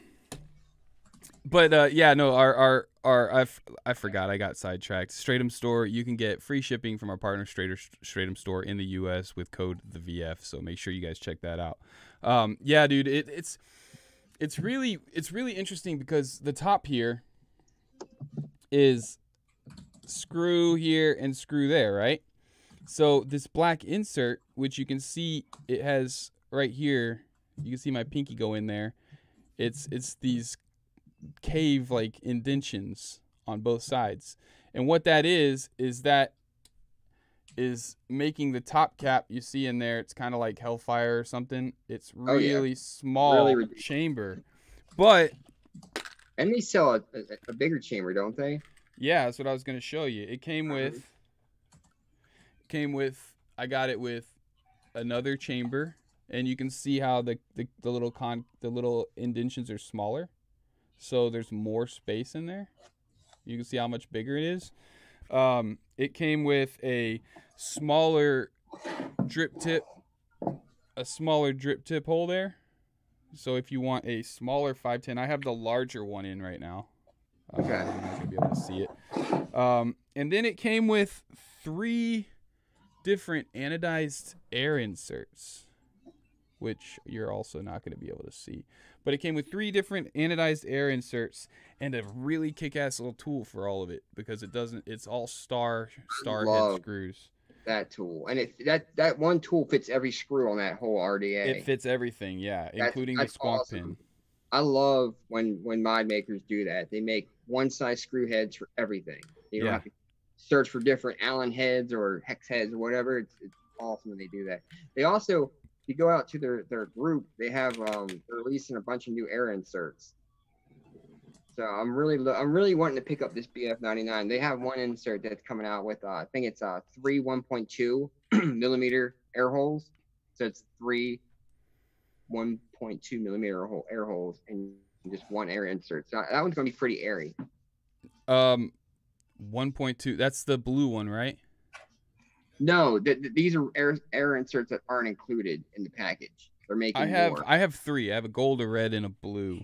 but uh, yeah, no, our our our I, f- I forgot. I got sidetracked. Stratum store. You can get free shipping from our partner Stratum Stratum store in the U.S. with code the VF. So make sure you guys check that out. Um, yeah, dude, it, it's it's really it's really interesting because the top here is screw here and screw there, right? So this black insert, which you can see it has right here, you can see my pinky go in there. It's it's these cave like indentions on both sides. And what that is is that is making the top cap you see in there it's kind of like hellfire or something it's Oh, yeah. really small ridiculous. chamber but And they sell a, a, a bigger chamber, don't they? Yeah, that's what I was gonna show you. It came with came with I got it with another chamber, and you can see how the, the, the little con the little indentions are smaller. So there's more space in there. You can see how much bigger it is. Um, it came with a smaller drip tip, a smaller drip tip hole there. So if you want a smaller 510, I have the larger one in right now. Uh, Okay. You're not gonna be able to see it. Um, and then it came with three different anodized air inserts, which you're also not going to be able to see. But it came with three different anodized air inserts and a really kick-ass little tool for all of it because it doesn't. It's all star star head Love screws. That tool, and it that that one tool fits every screw on that whole RDA. It fits everything, yeah, That's- including that's the squonk awesome. pin. I love when when mod makers do that. They make one size screw heads for everything. You don't Yeah. have to search for different Allen heads or hex heads or whatever. It's, it's awesome when they do that. They also, if you go out to their their group, they have um they're releasing a bunch of new air inserts. So I'm really I'm really wanting to pick up this BF99. They have one insert that's coming out with uh, I think it's uh three 1.2 millimeter air holes. So it's three 1.2 millimeter hole, air holes and just one air insert. So that one's gonna be pretty airy. Um, 1.2. That's the blue one, right? No, th- th- these are air air inserts that aren't included in the package. They're making I have more. I have three. I have a gold, a red, and a blue.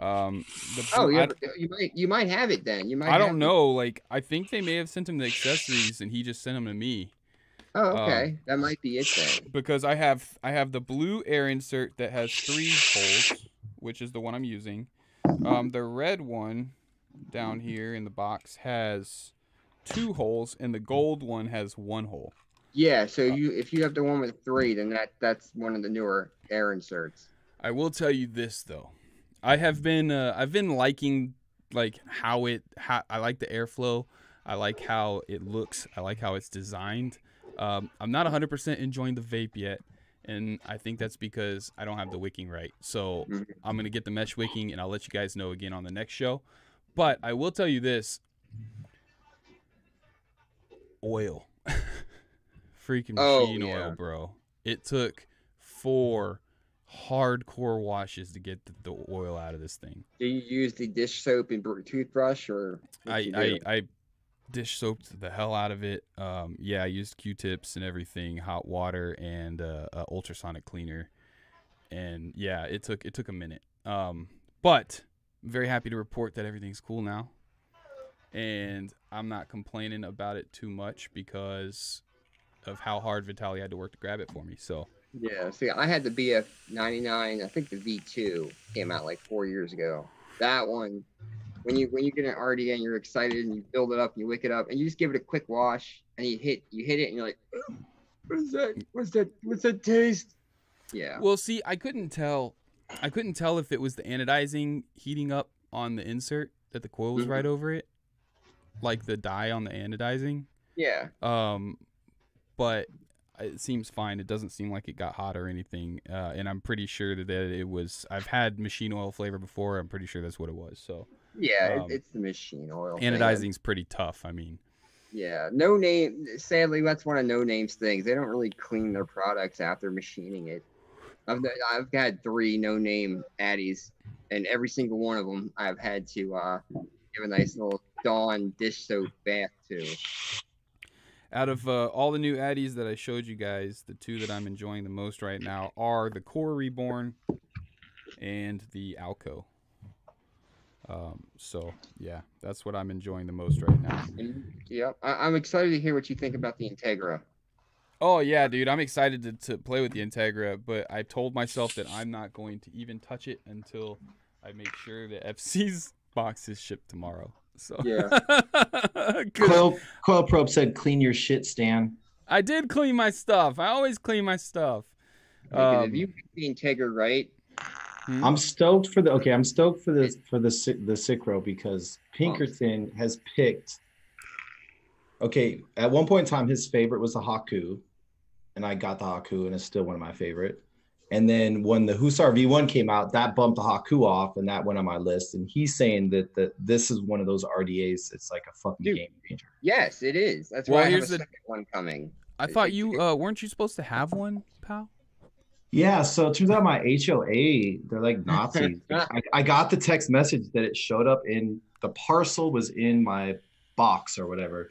Um, the oh, yeah, I- you might you might have it then. You might. I don't it. know. Like, I think they may have sent him the accessories, and he just sent them to me Oh, Um, okay, that might be it then. because I have I have the blue air insert that has three holes, which is the one I'm using. Um, the red one down here in the box has two holes, and the gold one has one hole. Yeah, so uh, you if you have the one with three, then that that's one of the newer air inserts. I will tell you this though, I have been uh, I've been liking like how it how I like the airflow. I like how it looks. I like how it's designed. Um, I'm not 100% enjoying the vape yet, and I think that's because I don't have the wicking right. So Mhm. I'm gonna get the mesh wicking, and I'll let you guys know again on the next show. But I will tell you this: oil, freaking Oh, machine yeah. oil, bro. It took four hardcore washes to get the, the oil out of this thing. Do you use the dish soap and toothbrush or? I, I? I dish soaped the hell out of it. Um, yeah, I used Q-tips and everything, hot water and uh, a ultrasonic cleaner, and yeah, it took it took a minute. Um, but I'm very happy to report that everything's cool now, and I'm not complaining about it too much because of how hard Vitaly had to work to grab it for me. So Yeah, see, I had the BF ninety nine. I think the V two came out like four years ago. That one, when you when you get an RDA and you're excited and you build it up and you wick it up and you just give it a quick wash and you hit you hit it and you're like, "Ugh, what is that? What's that? What's that taste? Yeah. Well, see, I couldn't tell. I couldn't tell if it was the anodizing heating up on the insert that the coil was Mhm. right over it, like the dye on the anodizing. Yeah. Um, but it seems fine. It doesn't seem like it got hot or anything. Uh, and I'm pretty sure that, it was. I've had machine oil flavor before. I'm pretty sure that's what it was. So Yeah, Um, it's the machine oil. thing. anodizing's pretty tough. I mean, Yeah, no name. Sadly, that's one of no names things. They don't really clean their products after machining it. I've I've had three no name addies, and every single one of them I've had to uh, give a nice little Dawn dish soap bath to. out of uh, all the new addies that I showed you guys, the two that I'm enjoying the most right now are the Core Reborn and the Alco. Um, so yeah, that's what I'm enjoying the most right now. Yeah, I, I'm excited to hear what you think about the Integra. Oh yeah, dude, I'm excited to, to play with the Integra, but I told myself that I'm not going to even touch it until I make sure that FC's box is shipped tomorrow. So Yeah. 'Cause Coil, Coil Probe said, "Clean your shit, Stan." I did clean my stuff. I always clean my stuff. Because Um, if you pick the Integra right, Hmm? I'm stoked for the okay. I'm stoked for the for the Sy- the Sycro because Pinkerton has picked. Okay, at one point in time, his favorite was the Haku, and I got the Haku, and it's still one of my favorite. And then when the Hussar V1 came out, that bumped the Haku off, and that went on my list. And he's saying that that this is one of those RDAs. It's like a fucking Dude. game changer. yes, it is. That's Well, why I have here's a the- second one coming. I thought you uh, weren't you supposed to have one, pal? Yeah, so it turns out my HOA, they're like Nazis. I, I got the text message that it showed up in the parcel was in my box or whatever.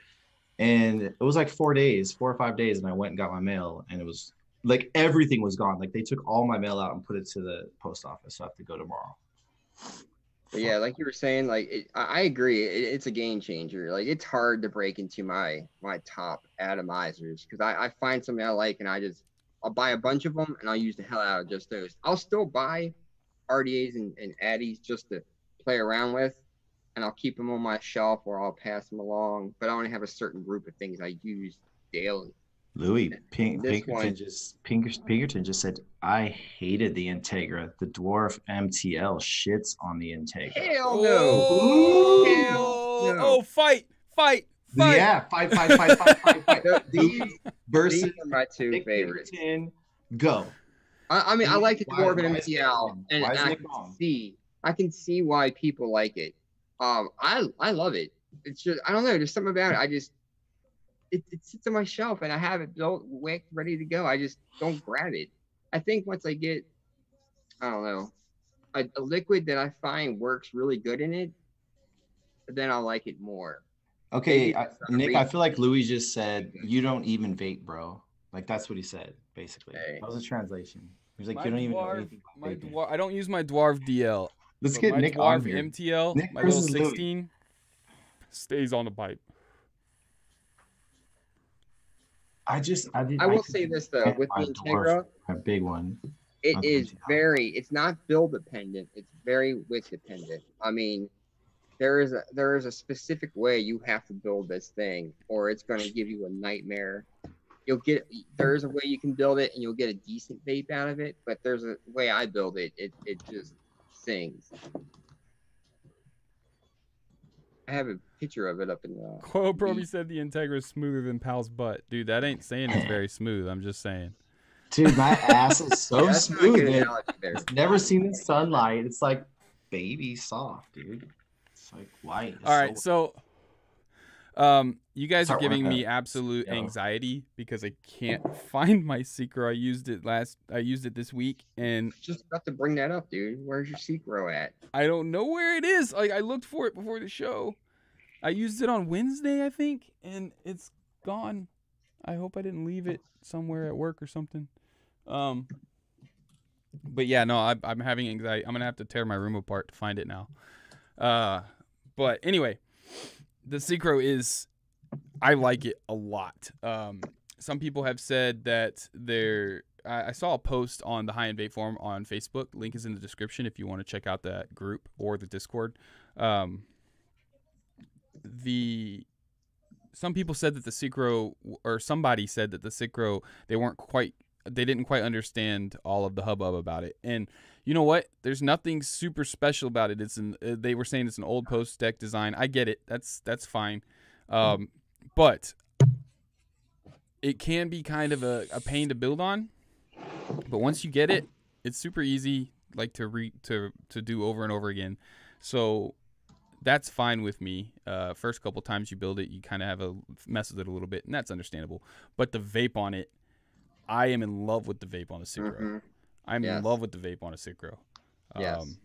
And it was like four days, four or five days, and I went and got my mail, and it was like everything was gone. Like they took all my mail out and put it to the post office. So I have to go tomorrow. But yeah, like you were saying, like it, I, agree. It, it's a game changer. Like it's hard to break into my my top atomizers because I, I find something I like and I just I'll buy a bunch of them and I'll use the hell out of just those. I'll still buy RDAs and, and Addies just to play around with, and I'll keep them on my shelf or I'll pass them along. But I only have a certain group of things I use daily. Louis Pink, Pinkerton one- just Pinker, Pinkerton just said I hated the Integra. The Dvarw MTL shits on the Integra. Hell no! Oh, Hell no. oh, fight, fight, fight. Yeah, fight, fight, fight, fight, fight, fight. Th- These, Versus these are my two Nick favorites. Pinkerton, go. I, I mean, I like the Why- Dwarven why MTL, wrong? and Why I can see, I can see why people like it. Um, I I love it. It's just I don't know. There's something about it. I just it, it sits on my shelf and I have it built, wicked, ready to go. I just don't grab it. I think once I get, I don't know, a, a liquid that I find works really good in it, then I'll like it more. Okay, I, Nick. I feel like Louis just said you don't even vape, bro. Like that's what he said, basically. Hey. That was a translation. He was like, My you don't even know anything my vaping. dwar- I don't use my Dvarw DL. Let's but get my Nick dwarf on here. MTL, Nick my little versus Louis. 16, stays on the pipe. I just, I did. I will could say this though, with the Integra, a big one. it Okay, is very it's not build dependent it's very wick dependent i mean there is a there is a specific way you have to build this thing or it's going to give you a nightmare you'll get there is a way you can build it and you'll get a decent vape out of it but there's a way i build it it, it just sings i have a picture of it up in the Coil Proby said the Integra is smoother than Pal's butt. Dude, that ain't saying it's very smooth. I'm just saying. Dude, my ass is so Yeah, that's not a smooth. good man. It's never seen the sunlight. It's like baby soft, dude. It's like white. It's All right, so um, you guys are giving me absolute Yo. anxiety because I can't find my Secro. I used it last. I used it this week, and just about to bring that up dude where's your secro at I don't know where it is. Like I looked for it before the show. I used it on Wednesday, I think, and it's gone. I hope I didn't leave it somewhere at work or something. Um, but yeah, no, I, I'm having anxiety. I'm gonna have to tear my room apart to find it now. Uh, but anyway, the Secro is, I like it a lot. Um, some people have said that they're. I saw a post on the High End Vape forum on Facebook. Link is in the description if you want to check out that group or the Discord. Um, the some people said that the Secro or somebody said that the Secro they weren't quite they didn't quite understand all of the hubbub about it. And you know what? There's nothing super special about it. It's an they were saying it's an old post deck design. I get it. That's that's fine. Um, but it can be kind of a, a pain to build on. But once you get it, it's super easy like to re to to do over and over again. So that's fine with me. Uh, first couple times you build it, you kind of have a mess with it a little bit, and that's understandable. But the vape on it, I am in love with the vape on a Sucro. Mhm. I'm in love with the vape on a Sucro. Um, Yes.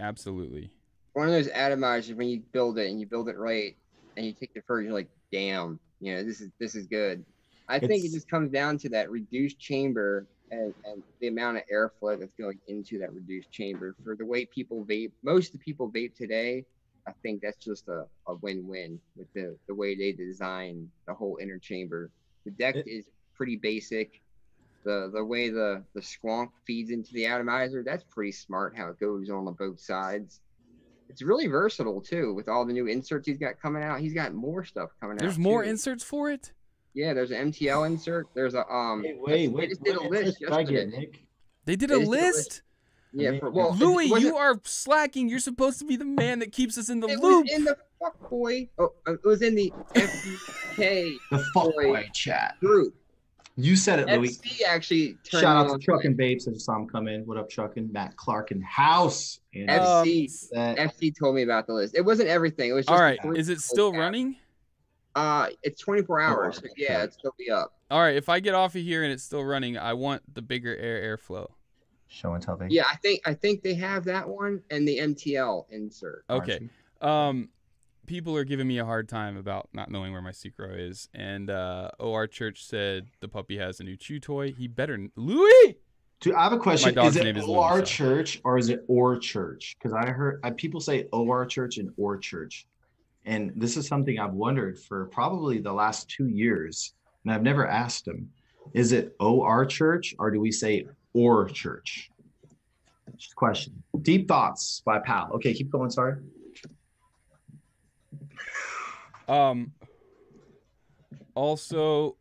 absolutely. one of those atomizers when you build it and you build it right and you take the first you're like damn you know this is this is good. I think it just comes down to that reduced chamber and, and the amount of airflow that's going into that reduced chamber. For the way people vape most of the people vape today i think that's just a, a win-win with the the way they design the whole inner chamber. The deck It- is pretty basic. The the way the the squonk feeds into the atomizer that's pretty smart how it goes on the both sides it's really versatile too with all the new inserts he's got coming out. He's got more stuff coming out. There's more too. inserts for it. Yeah, there's an MTL insert. There's a um. Hey, wait, they wait, just did a list interest did I get. Nick? They did a just did a list. list. Yeah, Louis, for, well, Louis, wasn't- you are slacking. You're supposed to be the man that keeps us in the It loop. was in the fuck boy. Oh, uh, it was in the FBK The fuck Boy. boy chat. group. You said it, Louis. FC actually turned Shout out to on Truck it. and Babes. I just saw him come in. What up, Chuck and Matt Clark and House. And Um, FC. that, FC told me about the list. It wasn't everything. It was just all the right, is it still that- running? Uh, it's 24 hours. So yeah, it'll still be up. All right, if I get off of here and it's still running, I want the bigger air airflow. show and tell. babe. Yeah, I think I think they have that one and the MTL insert. Okay. Um, people are giving me a hard time about not knowing where my Sucro is, and uh, OR Church said the puppy has a new chew toy. He better Louis. Dude, I have a question. dog's Is it name is OR Louis, so- Church or is it OR Church? Because I heard I, people say OR Church and OR Church. And this is something I've wondered for probably the last two years. And I've never asked them. Is it OR Church or do we say OR Church? Just a question. Deep thoughts by Pal. Okay, keep going. Sorry. Um. Also.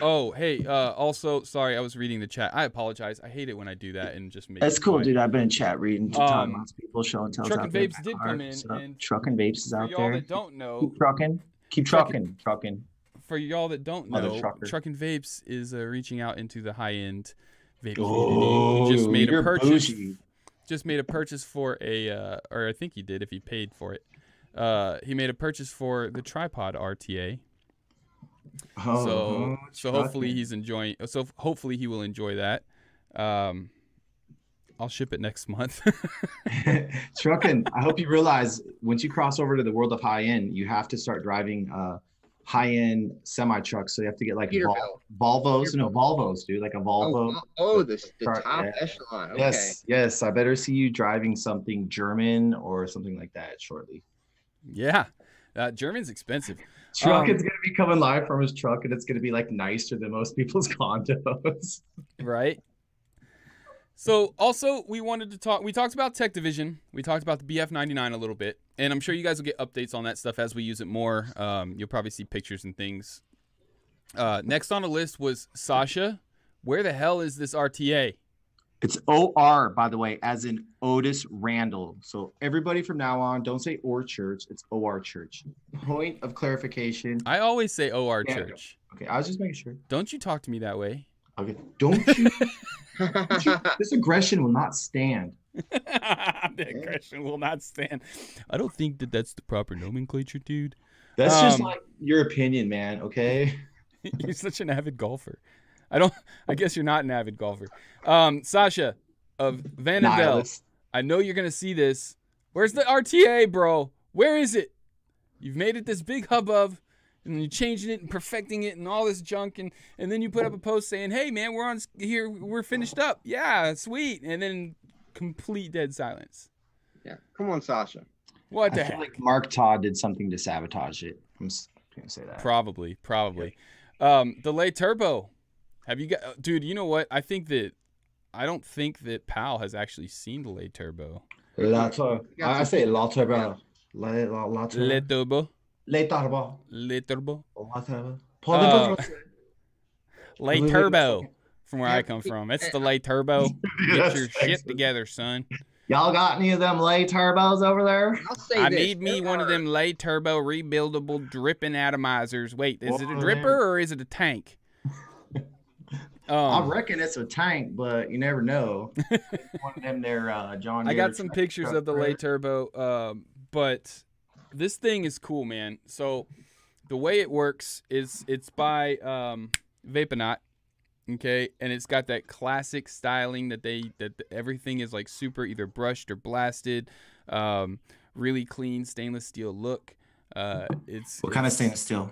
Oh, hey. Uh, also, sorry, I was reading the chat. I apologize. I hate it when I do that and just make. That's cool, quiet. dude. I've been in chat reading to time. Um, Lots of people showing tells Truck and. Vapes did come in, What's up? and Truck and Vapes is For out y'all there. that don't know, Keep trucking. Keep Trucking. trucking. Trucking. for y'all that don't Mother know, trucker. Truck and Vapes is uh, reaching out into the high end vape Oh, community. Just made a you're purchase. bougie. Just made a purchase for a, uh, or I think he did if he paid for it. Uh, he made a purchase for the tripod RTA. Oh, so so hopefully he's enjoying. So hopefully he will enjoy that. Um, I'll ship it next month. trucking. I hope you realize once you cross over to the world of high end, you have to start driving uh high end semi trucks. So you have to get like Vol- Peterbilt. Volvos, no Volvos, dude, like a Oh, Volvo. oh, oh, the, the top yeah. echelon. Okay. Yes, yes. I better see you driving something German or something like that shortly. Yeah, uh, German's expensive. Truck Um, is gonna be coming live from his truck, and it's gonna be like nicer than most people's condos. right? So also we wanted to talk. We talked about Tech Division. We talked about the BF99 a little bit, and I'm sure you guys will get updates on that stuff as we use it more. Um, you'll probably see pictures and things. Uh, next on the list was Sasha. Where the hell is this RTA? It's OR, by the way, as in Otis Randall. So everybody from now on, don't say OR Church. It's OR Church. Point of clarification. I always say OR Yeah. Church. Okay, I was just making sure. Don't you talk to me that way? Okay, don't you? don't you- this aggression will not stand. the aggression will not stand. I don't think that that's the proper nomenclature, dude. That's just Um, like your opinion, man. Okay. you're such an avid golfer. I don't. I guess you're not an avid golfer. Um, Sasha of Vanadel. Nihilist. I know you're gonna see this. Where's the RTA, bro? Where is it? You've made it this big hubbub, and you're changing it and perfecting it and all this junk, and and then you put up a post saying, "Hey, man, we're on here. We're finished up. Yeah, sweet." And then complete dead silence. yeah. Come on, Sasha. What I the feel heck? like Mark Todd did something to sabotage it. I'm just gonna say that. Probably, probably. Um, delay turbo. Have you got, dude? You know what? I think that I don't think that Pal has actually seen delay turbo. La tur- You got I say some- la turbo. La la la Le turbo. turbo. Le turbo. Le turbo. La turbo. Uh, Le Wait, wait, turbo. From where I come from, it's uh, the lay turbo. Get your thanks. shit together, son. Y'all got any of them lay turbos over there? I'll say I this, need me there one of them lay turbo rebuildable dripping atomizers. Wait, is it a dripper man. or is it a tank? I Um, reckon it's a tank, but you never know. one of them there, uh, John. I got some pictures of the lay turbo, um, but this thing is cool, man. So the way it works is it's by um, Vaponaut, okay, and it's got that classic styling that they that everything is like super either brushed or blasted, um, really clean stainless steel look. Uh, it's What kind of stainless steel?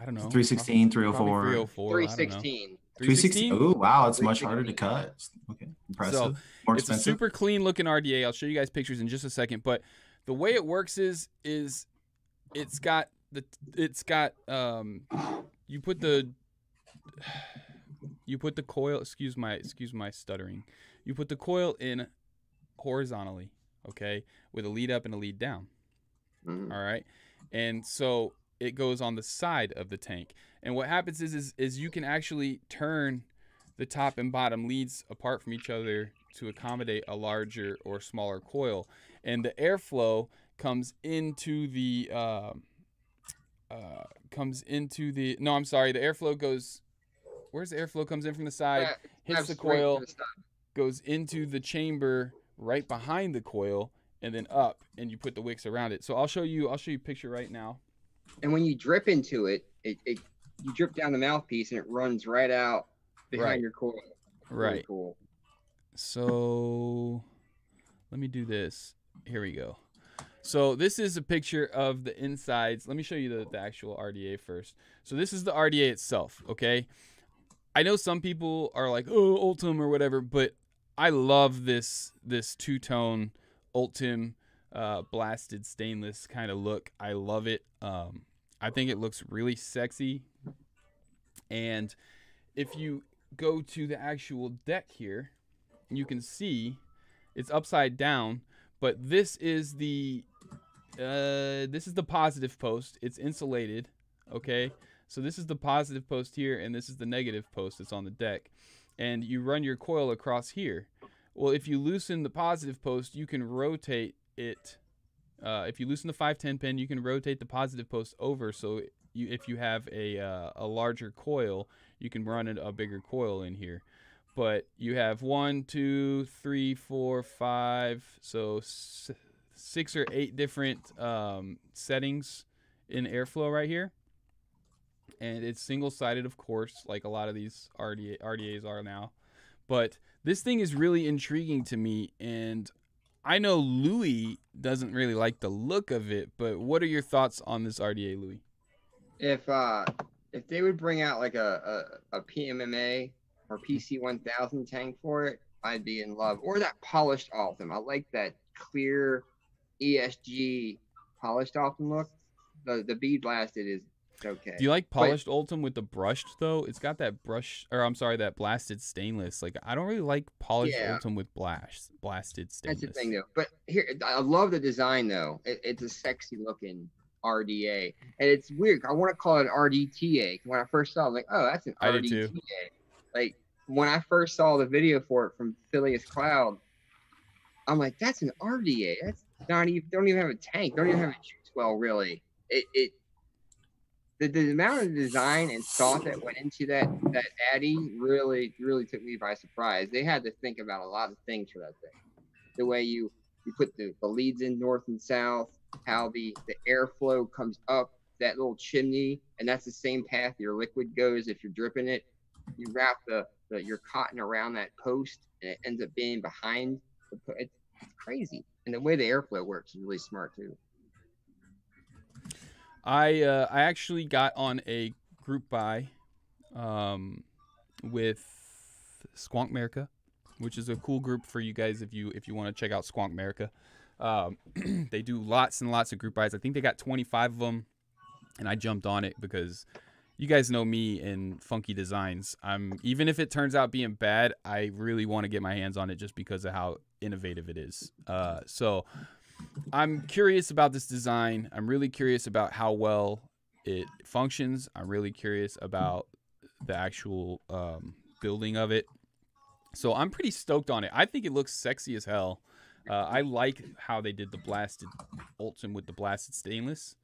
I don't know. 316, Probably 304. 304. I don't know. 316. 316. Oh, wow. It's much harder to cut. Okay. Impressive. So, More it's a super clean looking RDA. I'll show you guys pictures in just a second. But the way it works is is it's got the it's got um you put the you put the coil excuse my excuse my stuttering. You put the coil in horizontally, okay, with a lead up and a lead down. Mhm. All right. And so it goes on the side of the tank. And what happens is is, is you can actually turn the top and bottom leads apart from each other to accommodate a larger or smaller coil. And the airflow comes into the uh, uh, comes into the no, I'm sorry, the airflow goes where's the airflow comes in from the side, hits the coil, goes into the chamber right behind the coil and then up and you put the wicks around it. So I'll show you I'll show you a picture right now. And when you drip into it, it, it you drip down the mouthpiece and it runs right out behind Right. your coil. Right. cool. So let me do this. Here we go. So this is a picture of the insides. Let me show you the, the actual RDA first. So this is the RDA itself, okay? I know some people are like, oh, Ultem or whatever, but I love this this two-tone Ultem uh, blasted stainless kind of look. I love it. Um, I think it looks really sexy. And if you go to the actual deck here, you can see it's upside down, but this is the uh, this is the positive post. It's insulated, okay? So this is the positive post here, and this is the negative post that's on the deck. And you run your coil across here. Well, if you loosen the positive post, you can rotate it. Uh, if you loosen the 510 pin, you can rotate the positive post over. So you, if you have a uh, a larger coil, you can run a, bigger coil in here but you have one, two, three, four, five, so six or eight different um, settings in airflow right here. And it's single sided, of course, like a lot of these RDA, RDAs are now. But this thing is really intriguing to me. And I know Louis doesn't really like the look of it, but what are your thoughts on this RDA, Louis? If uh if they would bring out like a, a, a PMMA or PC 1000 tank for it, I'd be in love. Or that polished Ultem. I like that clear ESG polished Ultem look. The the bead blasted is okay. Do you like polished Ultem with the brushed though? It's got that brush, or I'm sorry, that blasted stainless. Like I don't really like polished Yeah. Ultem with blast blasted stainless. That's the thing though. But here I love the design though. It, it's a sexy looking RDA. And it's weird. I want to call it RDTA. When I first saw it, I was like, oh, that's an I RDTA. Like when I first saw the video for it from Phileas Cloud, I'm like, that's an RDA. That's not even don't even have a tank. Don't even have a juice well, really. It it the, the amount of design and thought that went into that that Addy really really took me by surprise. They had to think about a lot of things for that thing. The way you you put the, the leads in north and south, how the the airflow comes up that little chimney, and that's the same path your liquid goes if you're dripping it. You wrap the, the your cotton around that post, and it ends up being behind. The, it's, it's crazy, and the way the airflow works is really smart too. I uh, I actually got on a group buy, um, with Squonk America, which is a cool group for you guys if you if you want to check out Squonk America. Um, they do lots and lots of group buys. I think they got 25 of them, and I jumped on it because you guys know me and funky designs. I'm even if it turns out being bad, I really want to get my hands on it just because of how innovative it is. Uh, so I'm curious about this design. I'm really curious about how well it functions. I'm really curious about the actual um, building of it. So I'm pretty stoked on it. I think it looks sexy as hell. Uh, I like how they did the blasted Ultem with the blasted stainless.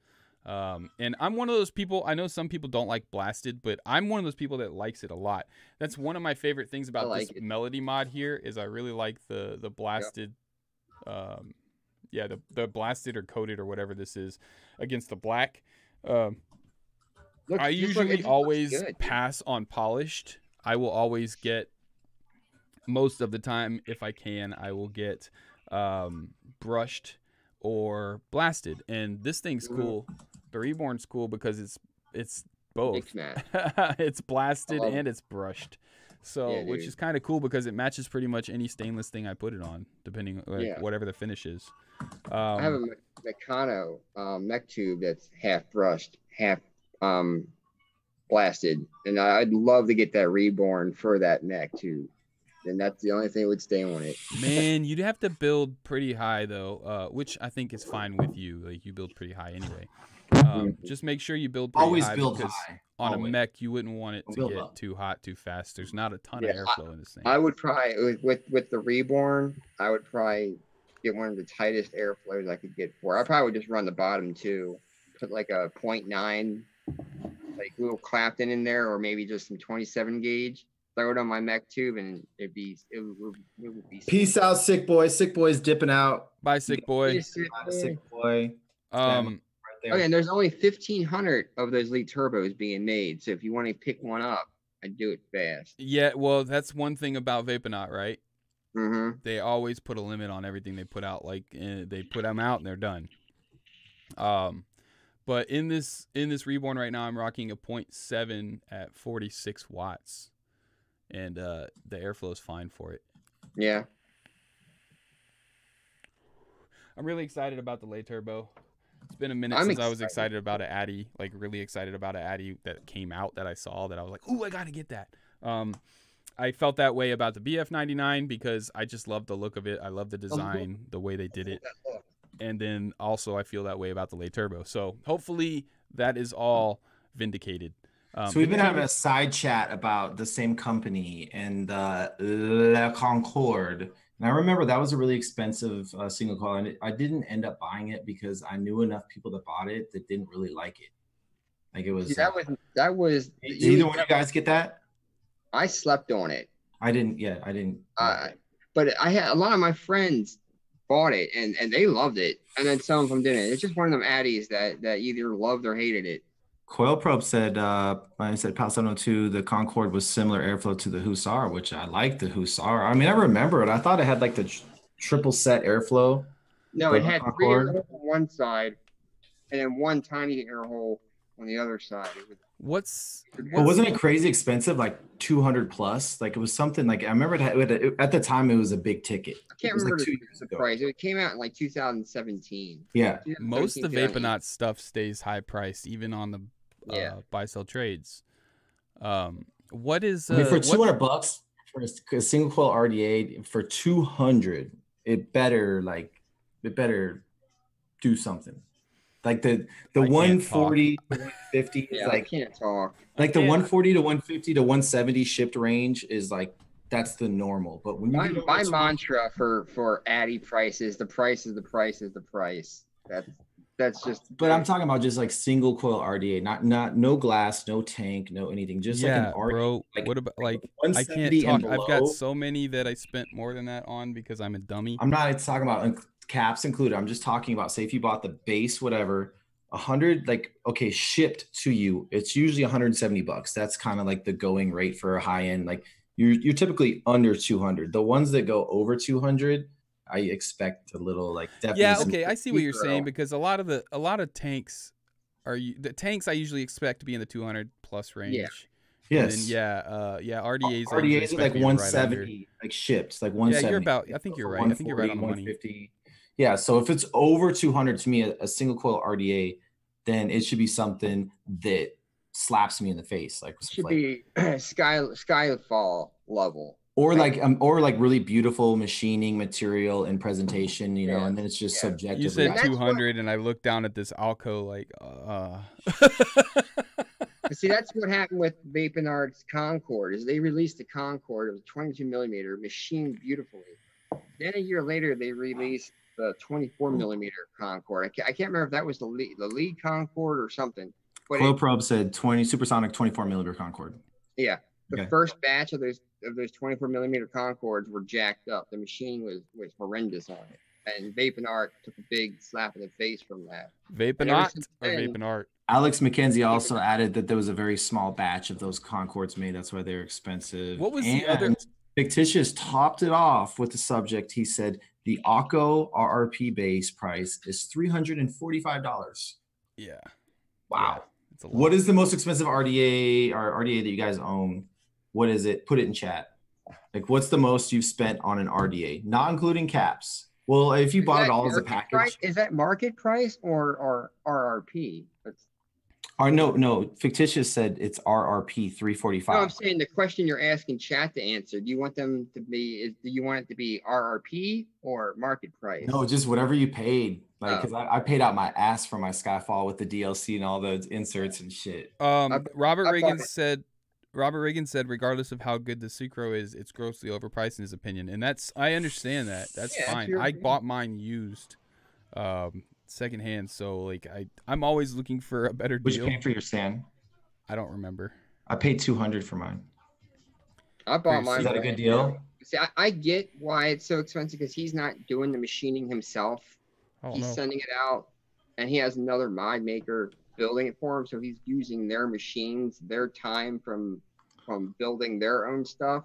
Um, and I'm one of those people. I know some people don't like blasted, but I'm one of those people that likes it a lot. That's one of my favorite things about like this it. melody mod here is I really like the the blasted, um, yeah, the the blasted or coated or whatever this is against the black. Um, Look, I just look- it usually always pass on polished. I will always get most of the time if I can, I will get um, brushed or blasted. And this thing's Mhm. cool. The reborn's cool because it's it's both. It's blasted and it's brushed. So, Yeah, which is kind of cool because it matches pretty much any stainless thing I put it on, depending like, Yeah. whatever the finish is. I have a Um, Me- Meccano um, mech tube that's half brushed, half um, blasted, and I'd love to get that reborn for that mech tube. And that's the only thing that would stay on it. Man, you'd have to build pretty high though, uh, which I think is fine with you. Like you build pretty high anyway. Um, just make sure you build Always high build high. on a mech you wouldn't want it to Build get up. too hot too fast. There's not a ton Yeah, of airflow in this thing. I would probably with, with with the reborn, I would probably get one of the tightest airflows I could get for. I probably would just run the bottom too, put like a 0.9, like little Clapton in there, or maybe just some 27 gauge. Throw it on my mech tube, and it'd be it would, it would be. Peace out, sick boy. Sick boy's dipping out. Bye, sick boy. Bye. Sick boy. Um, Right there. Okay, and there's only 1,500 of those Elite turbos being made. So if you want to pick one up, I'd do it fast. yeah, well, that's one thing about Vaponaut, right? Mm-hmm. They always put a limit on everything they put out. Like eh, they put them out and they're done. Um, but in this in this reborn right now, I'm rocking a 0.7 at 46 watts, and uh, the airflow is fine for it. Yeah. I'm really excited about the lay turbo. It's been a minute I'm since I was excited. excited about an Addy, like really excited about an Addy that came out that I saw that I was like, "Ooh, I gotta get that." Um, I felt that way about the BF99 because I just love the look of it. I love the design, the way they did it, and then also I feel that way about the lay turbo. So hopefully that is all vindicated. Um, so we've been having a side chat about the same company and uh, La Concorde. And I remember that was a really expensive uh, single coil, and I didn't end up buying it because I knew enough people that bought it that didn't really like it. Like it was. That uh, was that was. did either one of you guys get that? I slept on it. I didn't. Yeah, I didn't. Uh, but I had a lot of my friends bought it and, and they loved it, and then some of them didn't. It's just one of them addies that that either loved or hated it. Coil Probe said, uh, I said Pal 702, the Concorde was similar airflow to the Hussar, which I like the Hussar. I mean, I remember it. I thought it had like the tr- triple set airflow. No, it had Concorde? holes on one side, and then one tiny air hole on the other side. It was, what's But wasn't it crazy expensive? Like 200 plus? Like it was something like, I remember it had, it had- at the time it was a big ticket. I can't It was like two the, years ago. price. It came out in like 2017. Yeah. most of the 2017, Vaponaut stuff stays high priced, even on the uh, Yeah. buy sell trades. Um, what is uh, I mean, for 200 bucks for a single coil RDA, for 200, it better like, it better do something. Like the the I can't 140 to 150 is Yeah, I like can't talk. like the can't- 140 to 150 to 170 shipped range is like that's the normal. But when My, get my mantra for for Addy prices, the price is the price is the price. That's that's just. Uh, but I'm talking about just like single coil RDA, not not no glass, no tank, no anything, just yeah, like an RDA. bro. like- what about like I can't talk. I've got so many that I spent more than that on because I'm a dummy. I'm not talking about caps included. I'm just talking about say if you bought the base, whatever, a hundred like okay, shipped to you, it's usually 170 bucks. That's kind of like the going rate for a high end. Like you're you're typically under 200. The ones that go over 200, I expect a little like definitely. yeah, okay, I see what you're saying because a lot of the a lot of tanks are you the tanks I usually expect to be in the 200 plus range. Yeah. Yes. then, yeah, uh, yeah, RDA's. I usually RDAs are like to be right 170, like shipped, like 170. Yeah, you're about. I think you're right. I think you're right on the 140, money. 150. Yeah, so if it's over 200 to me, a, a single coil RDA, then it should be something that slaps me in the face, like, should like- be sky skyfall level. Or right. like um, or like really beautiful machining material and presentation, you know, Yeah. and then it's just Yeah. subjective. You said That's what- 200, and I looked down at this Alco like, uh. See, that's what happened with Vaping Arts Concord. Is they released the Concord. It was 22 millimeter, machined beautifully. Then a year later, they released the 24 millimeter Concord. I can't, I can't remember if that was the lead, the lead Concord or something. But Coil Probe said 20 supersonic 24 millimeter Concorde. yeah, the Okay. first batch of those of those 24 millimeter Concords were jacked up. The machine was was horrendous on it, and Vaping Art took a big slap in the face from that. Vaping ever art since or then- vaping art? Alex McKenzie also added that there was a very small batch of those Concords made. That's why they're expensive. What was the other- And Fictitious topped it off with the subject. He said the ACO RRP base price is $345. Yeah. Wow. Yeah, it's a lot. What is the most expensive RDA or RDA that you guys own? What is it? Put it in chat. Like, what's the most you've spent on an RDA, not including caps? Well, if you Is bought it all as a package, price- is that market price or or RRP? That's Or no, no. Fictitious said it's RRP three forty five. No, I'm saying the question you're asking chat to answer. Do you want them to be? Is, do you want it to be RRP or market price? No, just whatever you paid. Like, Oh. because I, I paid out my ass for my Skyfall with the DLC and all those inserts and shit. Um, I- Robert I Reagan bought said. Robert Reagan said, regardless of how good the Secro is, it's grossly overpriced in his opinion, and that's I understand that. That's Yeah, fine. I opinion. bought mine used, um, secondhand, so like I I'm always looking for a better Would you deal. for your stand? I don't remember. I paid 200 for mine. I bought mine. Is that a good deal? See, I, I get why it's so expensive because he's not doing the machining himself. I don't he's know. sending it out, and he has another mod maker building it for him. So he's using their machines, their time from from building their own stuff.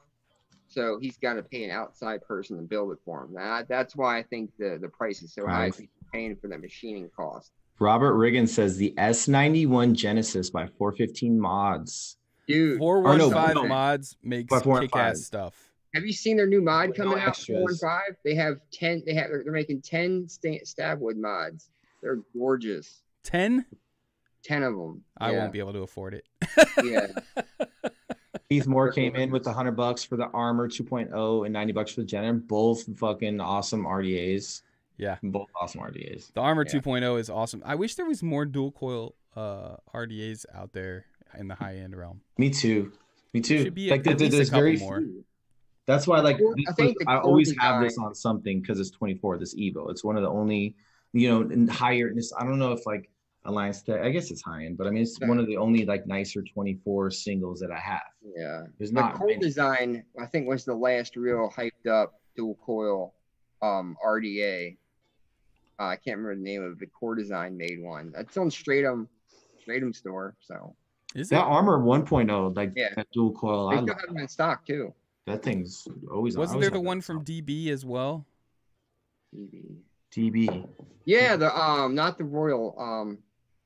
So he's got to pay an outside person to build it for him. That that's why I think the the price is so high. He's paying for the machining cost. Robert Riggin says the S91 Genesis by 415 mods. Dude, Four Or no, five mods makes By four and kick ass stuff. have you seen their new mod With no coming out? Four and five. They have ten. They have. They're making ten sta- stabwood mods. They're gorgeous. Ten? Ten of them. I yeah. won't be able to afford it. Yeah. Keith Moore came in with the 100 bucks for the Armor 2.0 and 90 bucks for the Gen. Both fucking awesome RDAs. Yeah. Both awesome RDAs. The Armor Yeah. 2.0 is awesome. I wish there was more dual coil uh, RDAs out there in the high end realm. Me too. Me too. Should be like at there- least a there's couple very more. That's why like I think was- I core always have this on something because it's 24. This Evo. It's one of the only, you know, in higher. This I don't know if like Alliance Tech. I guess it's high end, but I mean it's one of the only like nicer 24 singles that I have. Yeah. There's The not core many. design, I think, was the last real hyped up dual coil um, RDA. Uh, I can't remember the name of it. but Core Design made one. That's on Stratum, Stratum store. So Is it? That Armor 1.0, like Yeah. that dual coil. they I still love have them in stock too. that thing's always. I Wasn't always there the one in from. DB as well? DB. DB? Yeah, the um, not the Royal. Um,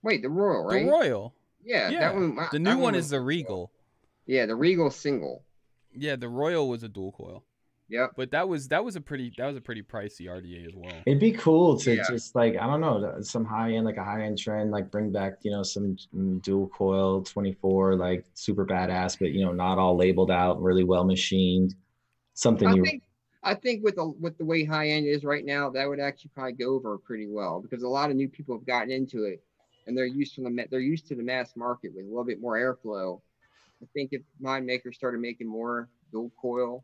wait, the Royal, right? The Royal. Yeah, Yeah, that one. The new one was is the Regal. Yeah, the Regal single. Yeah, the Royal was a dual coil. Yep. But that was that was a pretty that was a pretty pricey RDA as well. It'd be cool to Yeah. just like I don't know some high end like a high end trend like bring back you know some dual coil 24 like super badass but you know not all labeled out really well machined something I you think I think with the with the way high end is right now, that would actually probably go over pretty well because a lot of new people have gotten into it, and they're used to the they're used to the mass market with a little bit more airflow. I think if mine makers started making more dual coil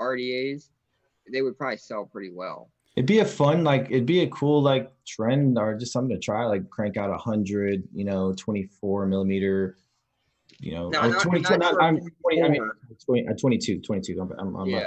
RDAs, they would probably sell pretty well. it'd be a fun like it'd be a cool like trend or just something to try like crank out a hundred you know 24 millimeter you know No, not- 20, not not- I'm 20, I mean 24. 20, uh, 22 22 I'm, I'm, I'm yeah,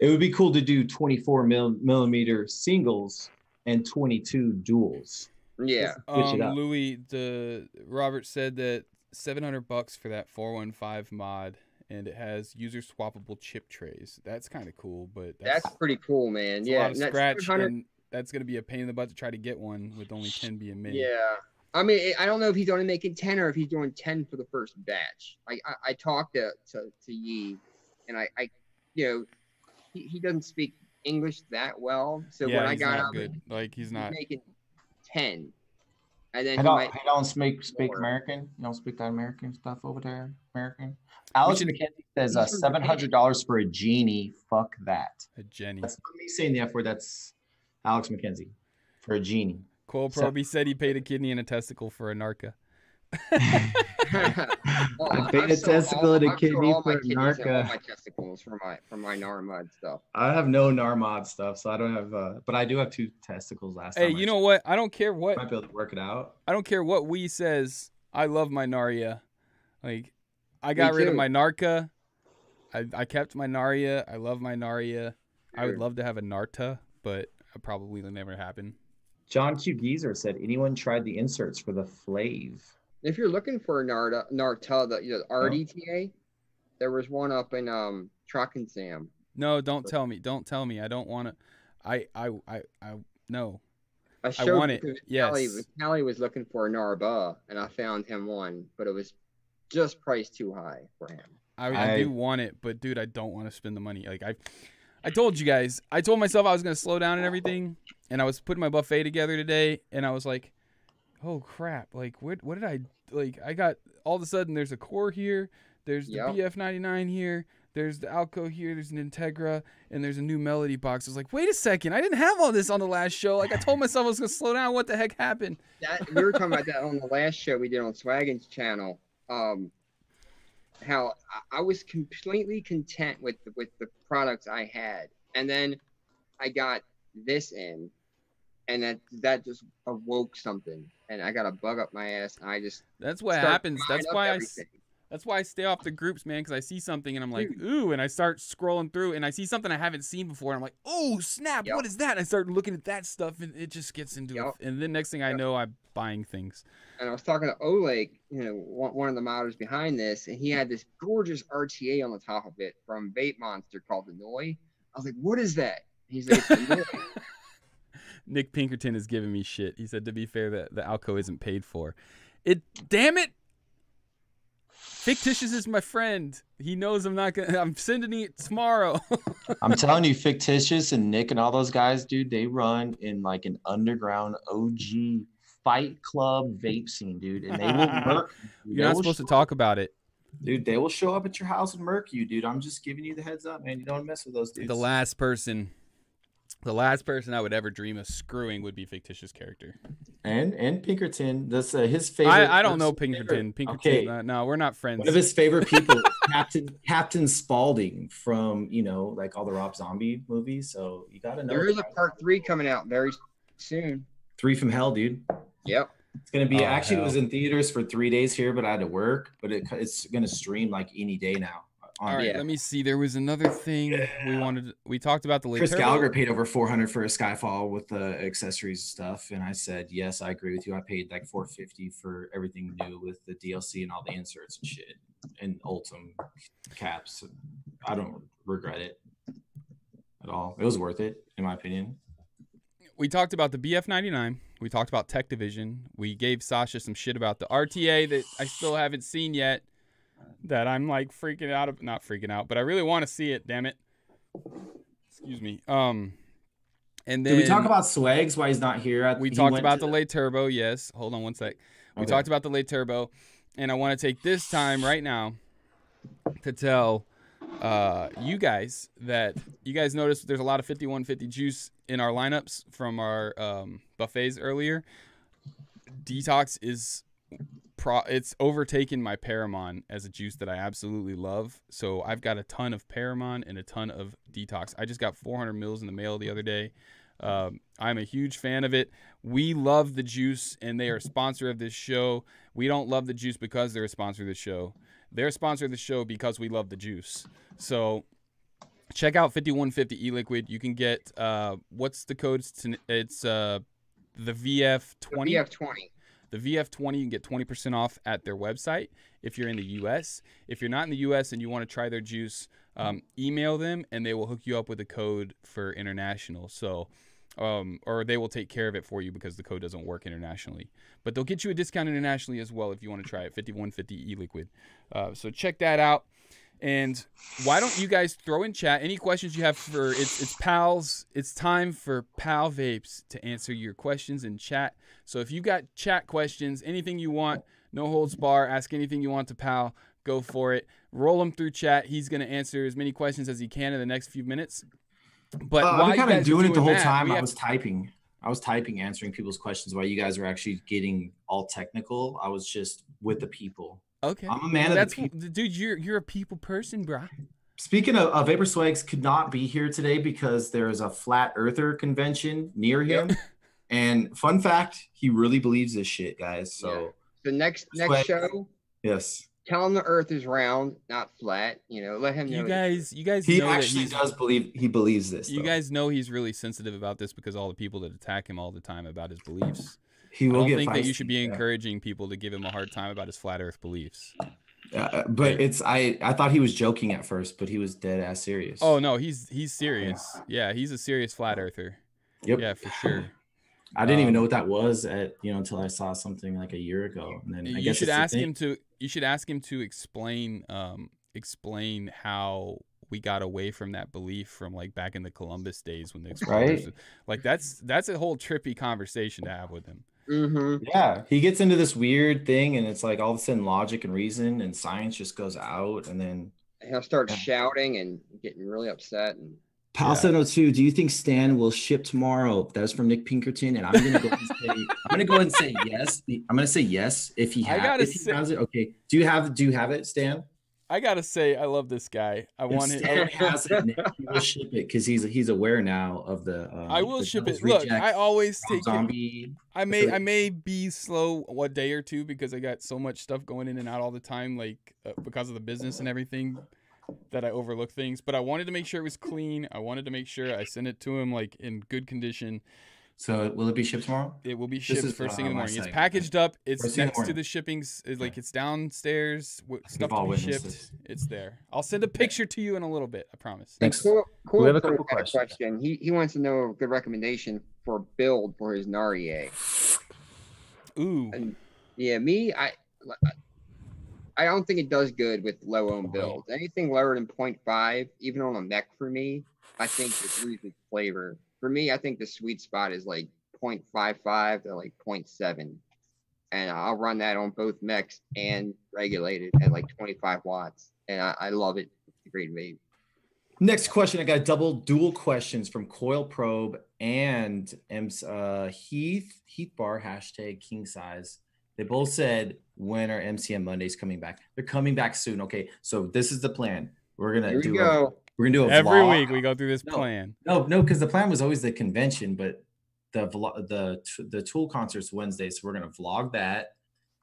it would be cool to do 24 mil, millimeter singles and 22 duals yeah. Switch Um. Louis, the Robert said that 700 bucks for that 415 mod, and it has user swappable chip trays. That's kind of cool, but that's, That's pretty cool, man. that's yeah, a lot of and that's scratch, 700 and that's gonna be a pain in the butt to try to get one with only 10 being made. Yeah. I mean, I don't know if he's only making 10 or if he's doing 10 for the first batch. I, I, I talked to, to, to Yi, and I, I, you know, he, he doesn't speak English that well. So yeah, when I got not him, good. Like he's he's not. making 10. And then I don't, might, I don't speak speak more. American. You don't speak that American stuff over there, American. Alex should- McKenzie says uh, seven hundred dollars for a genie. Fuck that. A genie. That's not me saying the F word. That's Alex McKenzie for a genie. Cole so- Proby said he paid a kidney and a testicle for a narca. Oh, I paid I've a testicle all- and a I've sold kidney all my for a kidneys and all narca. my testicles for my for my Narmud stuff. I have no Narmod stuff, so I don't have. Uh, but I do have two testicles. Last Hey, time I you know what? I don't care what might be able to work it out. I don't care what we says. I love my Narya. Like, I got rid of my Narca. I, I kept my Narya. I love my Narya. I would love to have a Narta, but it probably will never happen. John Q Geezer said, "Anyone tried the inserts for the Flave?" If you're looking for a Narta, Narta, the, the RDTA, there was one up in um Sam. No, don't tell me. Don't tell me. I don't want to. I, I, I, I, no. I showed want you it, yes. Callie, Callie was looking for a Narba, and I found him one, but it was just priced too high for him. I, I, I- do want it, but dude, I don't want to spend the money. Like I, I told you guys, I told myself I was gonna slow down and everything, and I was putting my buffet together today, and I was like, oh crap! Like what? What did I like? I got all of a sudden. There's a core here. There's the Yep. BF99 here. There's the Alco here. There's an Integra, and there's a new Melody box. I was like, wait a second! I didn't have all this on the last show. Like I told myself I was gonna slow down. What the heck happened? That we were talking about that on the last show we did on Swaggin's channel. Um, how I- was completely content with the, with the products I had, and then I got this in, and that that just awoke something, and I got a bug up my ass, and I just That's what happens. That's why I. That's why I stay off the groups, man, because I see something and I'm like, ooh, and I start scrolling through and I see something I haven't seen before. And I'm like, oh, snap, Yep. what is that? And I start looking at that stuff and it just gets into Yep. it. And then next thing I Yep. know, I'm buying things. and I was talking to Oleg, you know, one, of the modders behind this, and he had this gorgeous RTA on the top of it from Vape Monster called the Noi. I was like, "What is that?" He's like, "It's the Noi." Nick Pinkerton is giving me shit. He said, to be fair, that the Alco isn't paid for. It, damn it. Fictitious is my friend. He knows I'm not gonna. I'm sending it tomorrow. I'm telling you, fictitious and Nick and all those guys, dude, they run in like an underground OG fight club vape scene, dude, and they will murk. you. They You're not supposed to talk about it. dude. They will show up at your house and murk you, dude. I'm just giving you the heads up, man. You don't mess with those dudes. The last person, the last person I would ever dream of screwing would be fictitious character. and and Pinkerton, that's uh, his favorite. I, I don't know his favorite- Pinkerton. Pinkerton. Okay. uh, no, we're not friends. One of his favorite people, Captain Captain Spaulding from you know like all the Rob Zombie movies. So you gotta know. There is a part three coming out very soon. Three from Hell, dude. Yep. It's gonna be Oh, actually it was in theaters for three days here, but I had to work. But it, it's gonna stream like any day now. On All right, Yeah. let me see. There was another thing we wanted. We talked about the late Chris turbo. Gallagher paid over 400 for a Skyfall with the accessories stuff, and I said yes, I agree with you. I paid like 450 for everything new with the DLC and all the inserts and shit and Ultem caps. I don't regret it at all. It was worth it, in my opinion. we talked about the BF99. We talked about Tech Division. We gave Sasha some shit about the RTA that I still haven't seen yet. That I'm like freaking out of, not freaking out, but I really want to see it. Damn it. Excuse me. Um, and then Did we talk about Swags why he's not here? I- we he talked about the late turbo. Yes. Hold on one sec. We Okay. talked about the late turbo, and I want to take this time right now to tell uh, you guys that you guys noticed there's a lot of 5150 juice in our lineups from our um, buffets earlier. Detox is pro it's overtaken my Paramon as a juice that I absolutely love. So I've got a ton of Paramon and a ton of Detox. I just got 400 mils in the mail the other day. Um, I'm a huge fan of it. We love the juice, and they are a sponsor of this show. We don't love the juice because they're a sponsor of the show. They're a sponsor of the show because we love the juice. So check out 5150 e-liquid. You can get uh, what's the code? It's, uh, the VF20 BF20. The VF20 you can get 20% off at their website if you're in the US. If you're not in the US and you want to try their juice, um, email them and they will hook you up with a code for international. So, um, or they will take care of it for you because the code doesn't work internationally. But they'll get you a discount internationally as well if you want to try it. 5150 e-liquid. Uh, so check that out. And why don't you guys throw in chat any questions you have for it's it's pals. It's time for pal vapes to answer your questions in chat. So if you got chat questions, anything you want, no holds bar, ask anything you want to pal, go for it. Roll them through chat. He's gonna answer as many questions as he can in the next few minutes. But Uh, been kind of are doing it the whole that, time. I was typing. I was typing, answering people's questions while you guys were actually getting all technical. I was just with the people. Okay. I'm a man of That's the people. dude. You're you're a people person, bro. Speaking of, uh, Vapor Swags could not be here today because there is a flat earther convention near him. and fun fact, he really believes this shit, guys. So The next next Swag. show, yes, tell him the Earth is round, not flat. You know, let him know. You guys, you guys he know actually he's does believe he believes this. You though. guys know he's really sensitive about this because all the people that attack him all the time about his beliefs. He I don't get think that you should be encouraging people to give him a hard time about his flat Earth beliefs. Uh, but it's I I thought he was joking at first, but he was dead ass serious. Oh no, he's he's serious. Yeah, he's a serious flat earther. yep. Yeah, for sure. I didn't even Um, know what that was at you know until I saw something like a year ago, and then I You should ask him to. You should ask him to explain um explain how we got away from that belief from like back in the Columbus days when the explorers. Right. Like that's that's a whole trippy conversation to have with him. Mm-hmm. Yeah, he gets into this weird thing, and it's like all of a sudden logic and reason and science just goes out, and then He'll start Yeah. shouting and getting really upset. And Pal Yeah. 702, do you think Stan will ship tomorrow? That was from Nick Pinkerton, and I'm gonna go ahead and say I'm gonna go and say yes. I'm gonna say yes if he I has if he say- has it. Okay. Do you have do you have it, Stan? I gotta say, I love this guy. I want it. Stan has it, he will ship it because he's he's aware now of the. Um, I will the ship it. Look, I always take zombie. I may I may be slow a day or two because I got so much stuff going in and out all the time, like uh, because of the business and everything, that I overlook things. But I wanted to make sure it was clean. I wanted to make sure I sent it to him like in good condition. So will it be shipped tomorrow? It will be This shipped is, first thing in the morning. It's packaged up. It's First thing the next to the shipping's. It's like it's downstairs. Stuff to be shipped. this. It's there. I'll send a picture to you in a little bit. I promise. Thanks. cool, cool. We have a couple had questions. question. He he wants to know a good recommendation for build for his Narie. Ooh. And yeah, me, I I don't think it does good with low ohm builds. Anything lower than 0.5, even on a mech for me, I think it loses flavor. For me, I think the sweet spot is like 0.55 to like 0.7. And I'll run that on both mechs and regulated at like 25 watts. And I, I love it. It's a great vape. Next question. I got double dual questions from Coil Probe and M's uh, Heath Heath Bar hashtag King Size. They both said when are MCM Mondays coming back? They're coming back soon. Okay, so this is the plan. We're gonna Here we do a, go. We're gonna do a Every vlog. week we go through this No. plan. No, no, because the plan was always the convention, but the vlog, the the tool concerts Wednesday, so we're gonna vlog that.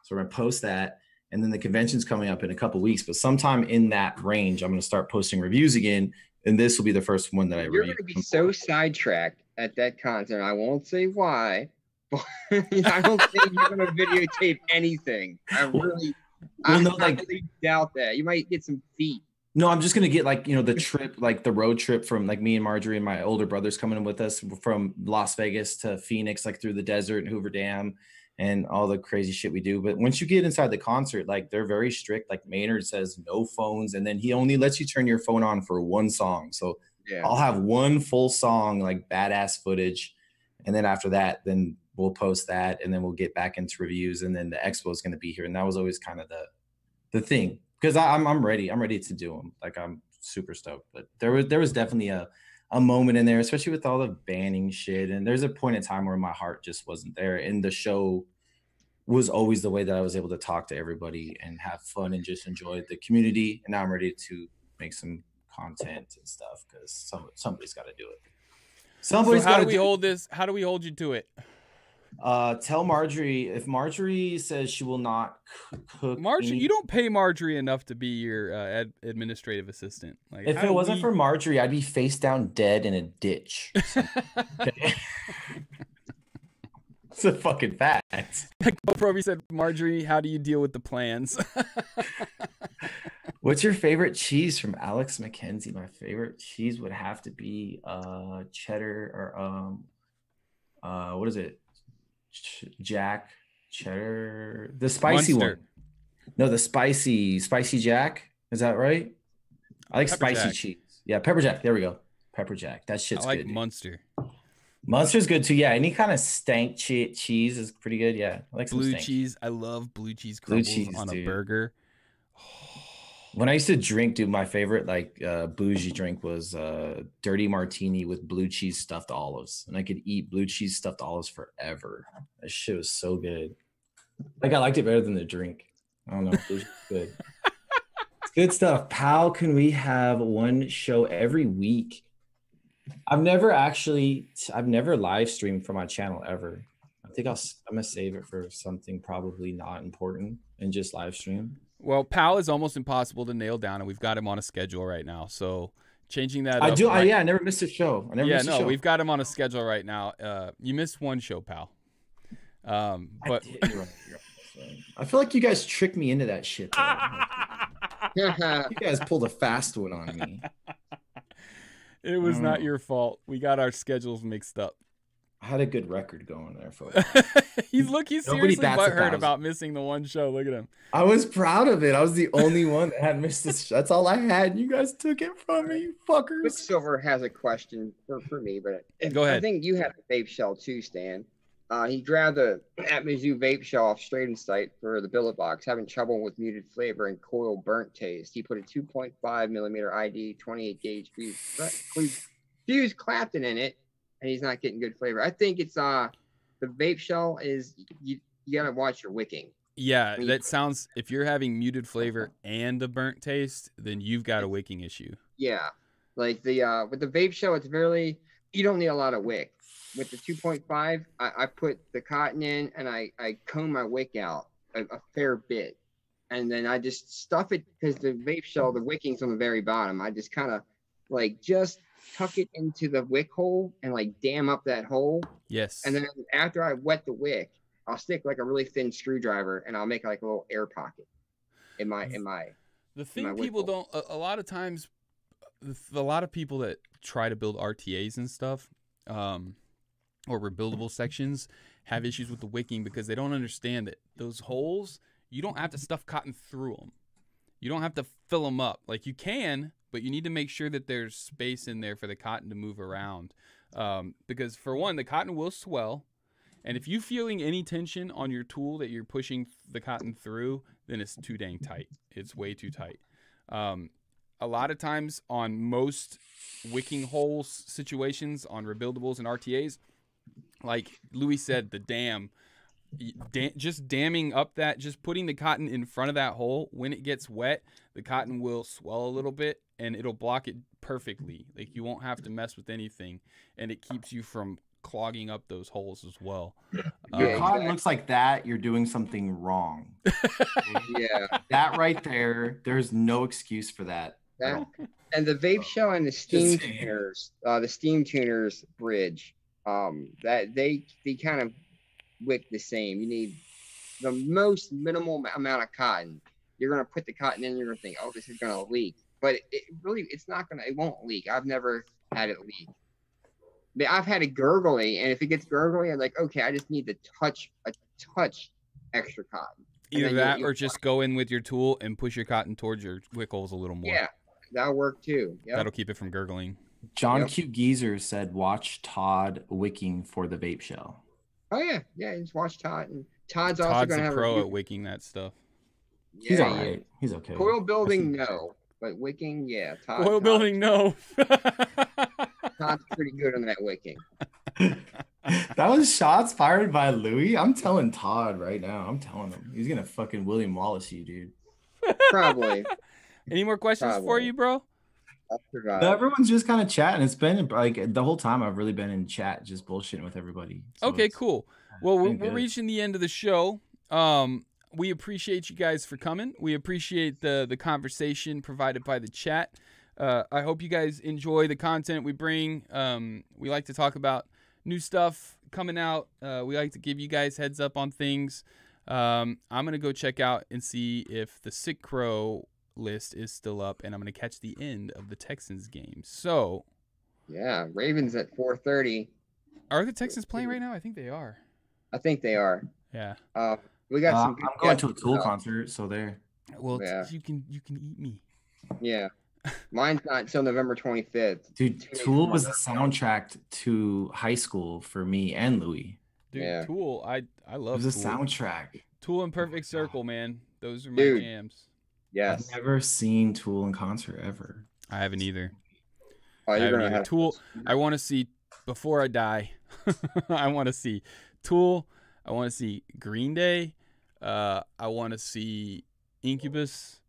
So we're gonna post that, and then the convention's coming up in a couple weeks. But sometime in that range, I'm gonna start posting reviews again, and this will be the first one that I You're review. going to be so sidetracked at that concert. I won't say why, but I don't think you're going to videotape anything. I really, Well, I no, like- highly doubt that. You might get some feet. No, I'm just gonna get like you know the trip, like the road trip from like me and Marjorie and my older brothers coming in with us from Las Vegas to Phoenix, like through the desert and Hoover Dam, and all the crazy shit we do. But once you get inside the concert, like they're very strict. Like Maynard says, no phones, and then he only lets you turn your phone on for one song. So Yeah. I'll have one full song, like badass footage, and then after that, then we'll post that, and then we'll get back into reviews, and then the expo is going to be here, and that was always kind of the the thing because I'm I'm ready, I'm ready to do them. Like I'm super stoked, but there was there was definitely a a moment in there, especially with all the banning shit, and there's a point in time where my heart just wasn't there, and the show was always the way that I was able to talk to everybody and have fun and just enjoy the community. And now I'm ready to make some content and stuff because some somebody's got to do it. So Somebody's how got do to we do. hold this? How do we hold you to it? Uh, tell Marjorie if Marjorie says she will not c- cook. Marjorie, any- you don't pay Marjorie enough to be your uh, ad- administrative assistant. Like, If it wasn't we- for Marjorie, I'd be face down dead in a ditch. It's a fucking fact. GoPro said, Marjorie, how do you deal with the plans? What's your favorite cheese from Alex McKenzie? My favorite cheese would have to be uh cheddar or um uh what is it? Ch- Jack cheddar the spicy one. No, the spicy spicy jack. Is that right? I like Pepper spicy jack. cheese. Yeah, pepper jack. There we go. Pepper jack. That I shit's like good. Munster. Munster's good too. Yeah, any kind of stank che- cheese is pretty good. Yeah, I like Blue cheese. I love blue cheese Blue cheese, on a dude. burger. When I used to drink, dude, my favorite like uh, bougie drink was uh, dirty martini with blue cheese stuffed olives, and I could eat blue cheese stuffed olives forever. That shit was so good. Like I liked it better than the drink. I don't know. Good. Good stuff. Pal, can we have one show every week? I've never actually, I've never live streamed for my channel ever. I think I'll, I'm gonna save it for something probably not important and just live stream. Well, Pal is almost impossible to nail down, and we've got him on a schedule right now. So changing that I up do. I, yeah, I never missed a show. I never yeah, missed a no, show. we've got him on a schedule right now. Uh, you missed one show, Pal. Um, but did, you're right, you're right. I feel like you guys tricked me into that shit. you guys pulled a fast one on me. it was not Oh. your fault. We got our schedules mixed up. I had a good record going there for. he's look, he's Nobody seriously bats a butthurt thousand. about missing the one show. Look at him. I was proud of it. I was the only one that had missed this. That's all I had. You guys took it from me, you fuckers. Quicksilver has a question for, for me, but if, Go ahead. I think you have a vape shell too, Stan. Uh, he grabbed a Atmizoo vape shell off Straden site for the billet box, having trouble with muted flavor and coil burnt taste. He put a 2.5 millimeter ID 28 gauge fuse, fuse, fuse Clapton in it, and he's not getting good flavor. I think it's uh the vape shell is you, you gotta watch your wicking. Yeah, that sounds. If you're having muted flavor and a burnt taste, then you've got a wicking issue. Yeah, like the uh with the vape shell, it's really you don't need a lot of wick. With the 2.5, I, I put the cotton in and I I comb my wick out a, a fair bit, and then I just stuff it because the vape shell, the wicking's on the very bottom. I just kind of like just tuck it into the wick hole and like dam up that hole, Yes. and then after I wet the wick, I'll stick like a really thin screwdriver and I'll make like a little air pocket in my in my The thing people hole. don't, a, a lot of times, the a lot of people that try to build RTAs and stuff, um, or rebuildable sections, have issues with the wicking because they don't understand that those holes, you don't have to stuff cotton through them. You don't have to fill them up. Like you can, but you need to make sure that there's space in there for the cotton to move around. Um, because for one, the cotton will swell. And if you're feeling any tension on your tool that you're pushing the cotton through, then it's too dang tight. It's way too tight. Um, a lot of times on most wicking holes situations on rebuildables and RTAs, like Louis said, the dam, y- da- just damming up that, just putting the cotton in front of that hole. When it gets wet, the cotton will swell a little bit and it'll block it perfectly. Like you won't have to mess with anything, and it keeps you from clogging up those holes as well. Your Yeah, Um, cotton exactly. looks like that. You're doing something wrong. yeah that right there, there's no excuse for that. that and the vape shell and the steam saying. tuners, uh, the steam tuners bridge, um, that they they kind of wick the same. You need the most minimal amount of cotton. You're gonna put the cotton in, you're gonna think, oh, this is gonna leak, but it really, it's not gonna, it won't leak. I've never had it leak. But I've had it gurgly, and if it gets gurgly, I'm like, okay, I just need to touch a touch extra cotton. Either then that you- or just go in with your tool and push your cotton towards your wick holes a little more. Yeah, that'll work too. Yeah. That'll keep it from gurgling. John Yep. Q. Geezer said, "Watch Todd wicking for the vape shell." Oh yeah, yeah. Just watch Todd, and Todd's also Todd's gonna a have pro a at wicking that stuff. He's yeah, all yeah. He's okay. Coil building, no, but wicking, yeah. Todd, Oil Todd- building, no. Todd's pretty good on that wicking. that was shots fired by Louis. I'm telling Todd right now. I'm telling him he's gonna fucking William Wallace you, dude. Probably. Any more questions for you, bro? I forgot. Everyone's just kind of chatting. It's been like the whole time I've really been in chat, just bullshitting with everybody. So Okay, cool. Well, we're, we're reaching the end of the show. Um, we appreciate you guys for coming. We appreciate the the conversation provided by the chat. Uh, I hope you guys enjoy the content we bring. Um, we like to talk about new stuff coming out. Uh, we like to give you guys heads up on things. Um, I'm gonna go check out and see if the Secro list is still up, and I'm gonna catch the end of the Texans game. So, Yeah, Ravens at 4:30. are the Texans playing right now? I think they are. I think they are. Yeah. Uh, we got Uh, some. I'm going to a Tool though. concert, so there. Well, t- Yeah. you can you can eat me. Yeah, mine's not until November 25th. Dude, Two Tool was the soundtrack to high school for me and Louis. Dude, Yeah. Tool, I I love. It love was a soundtrack. Tool and Perfect Circle, man. Those are my Dude. jams. Yes. I've never seen Tool in concert ever. I haven't either. Oh, I you're haven't gonna either. have Tool. I want to see before I die. I want to see Tool. I want to see Green Day. Uh, I want to see Incubus.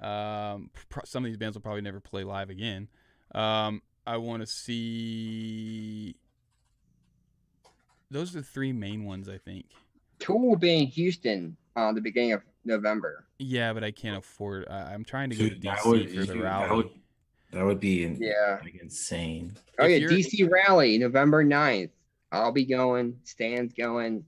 Um, pro- some of these bands will probably never play live again. Um, I want to see. Those are the three main ones, I think. Tool will be in Houston on the beginning of November. Yeah, but I can't afford. I, I'm trying to go Dude, to that DC would- for the dude, that rally. would- That would be in, Yeah. like insane. Oh If yeah, DC rally November 9th. I'll be going. Stan's going.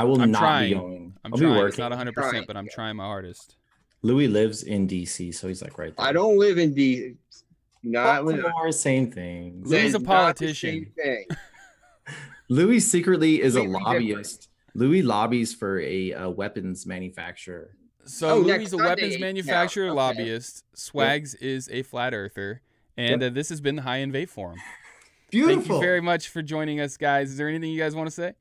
I will I'm not trying. be going. I'm I'll trying. be It's not 100, percent but I'm yeah. trying my hardest. Louis lives in DC, so he's like right there. I don't live in DC. Not live. Baltimore, same thing. Louis is a politician. same thing. Louis secretly is a Completely different. lobbyist. Louis lobbies for a, uh weapons manufacturer. So Oh, Louis is a Sunday, weapons yeah, manufacturer, okay. lobbyist. Swags is a flat earther, and uh, this has been the High End Vape Forum. Beautiful. Thank you very much for joining us, guys. Is there anything you guys want to say?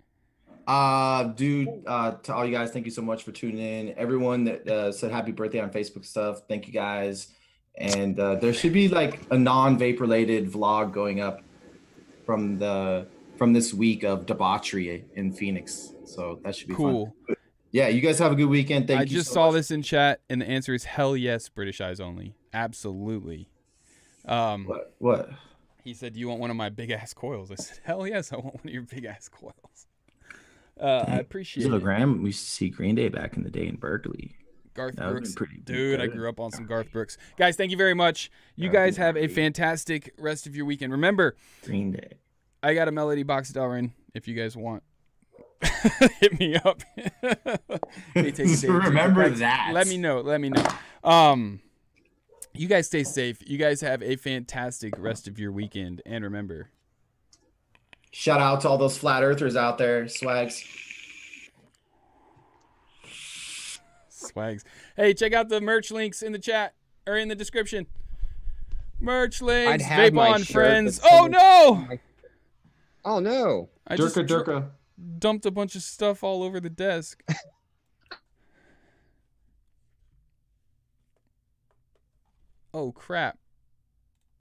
Uh, dude, uh, to all you guys, thank you so much for tuning in. Everyone that uh, said happy birthday on Facebook stuff, thank you guys. And uh, there should be like a non-vape related vlog going up from the from this week of debauchery in Phoenix. So that should be fun. Cool. Yeah, you guys have a good weekend. Thank I you. just so saw much. this in chat, and the answer is hell yes, British eyes only. Absolutely. Um, What? What? he said, "Do you want one of my big ass coils?" I said, "Hell yes, I want one of your big ass coils." Uh, I appreciate So it. Graham, we used to see Green Day back in the day in Berkeley. Garth That Brooks, pretty dude. I grew up on some Garth Brooks. Guys, thank you very much. You guys have a fantastic rest of your weekend. Remember, Green Day. I got a Melody box Delrin if you guys want. Hit me up. Take a day or two, but Remember guys, that. Let me know. Let me know. Um, you guys stay safe. You guys have a fantastic rest of your weekend, and remember, Shout out to all those flat earthers out there, swags. swags. Hey, check out the merch links in the chat or in the description. Merch links. have Vape my on, shirt, friends. Oh someone- no! Oh no! I just Durka dr- Durka. dumped a bunch of stuff all over the desk. oh crap.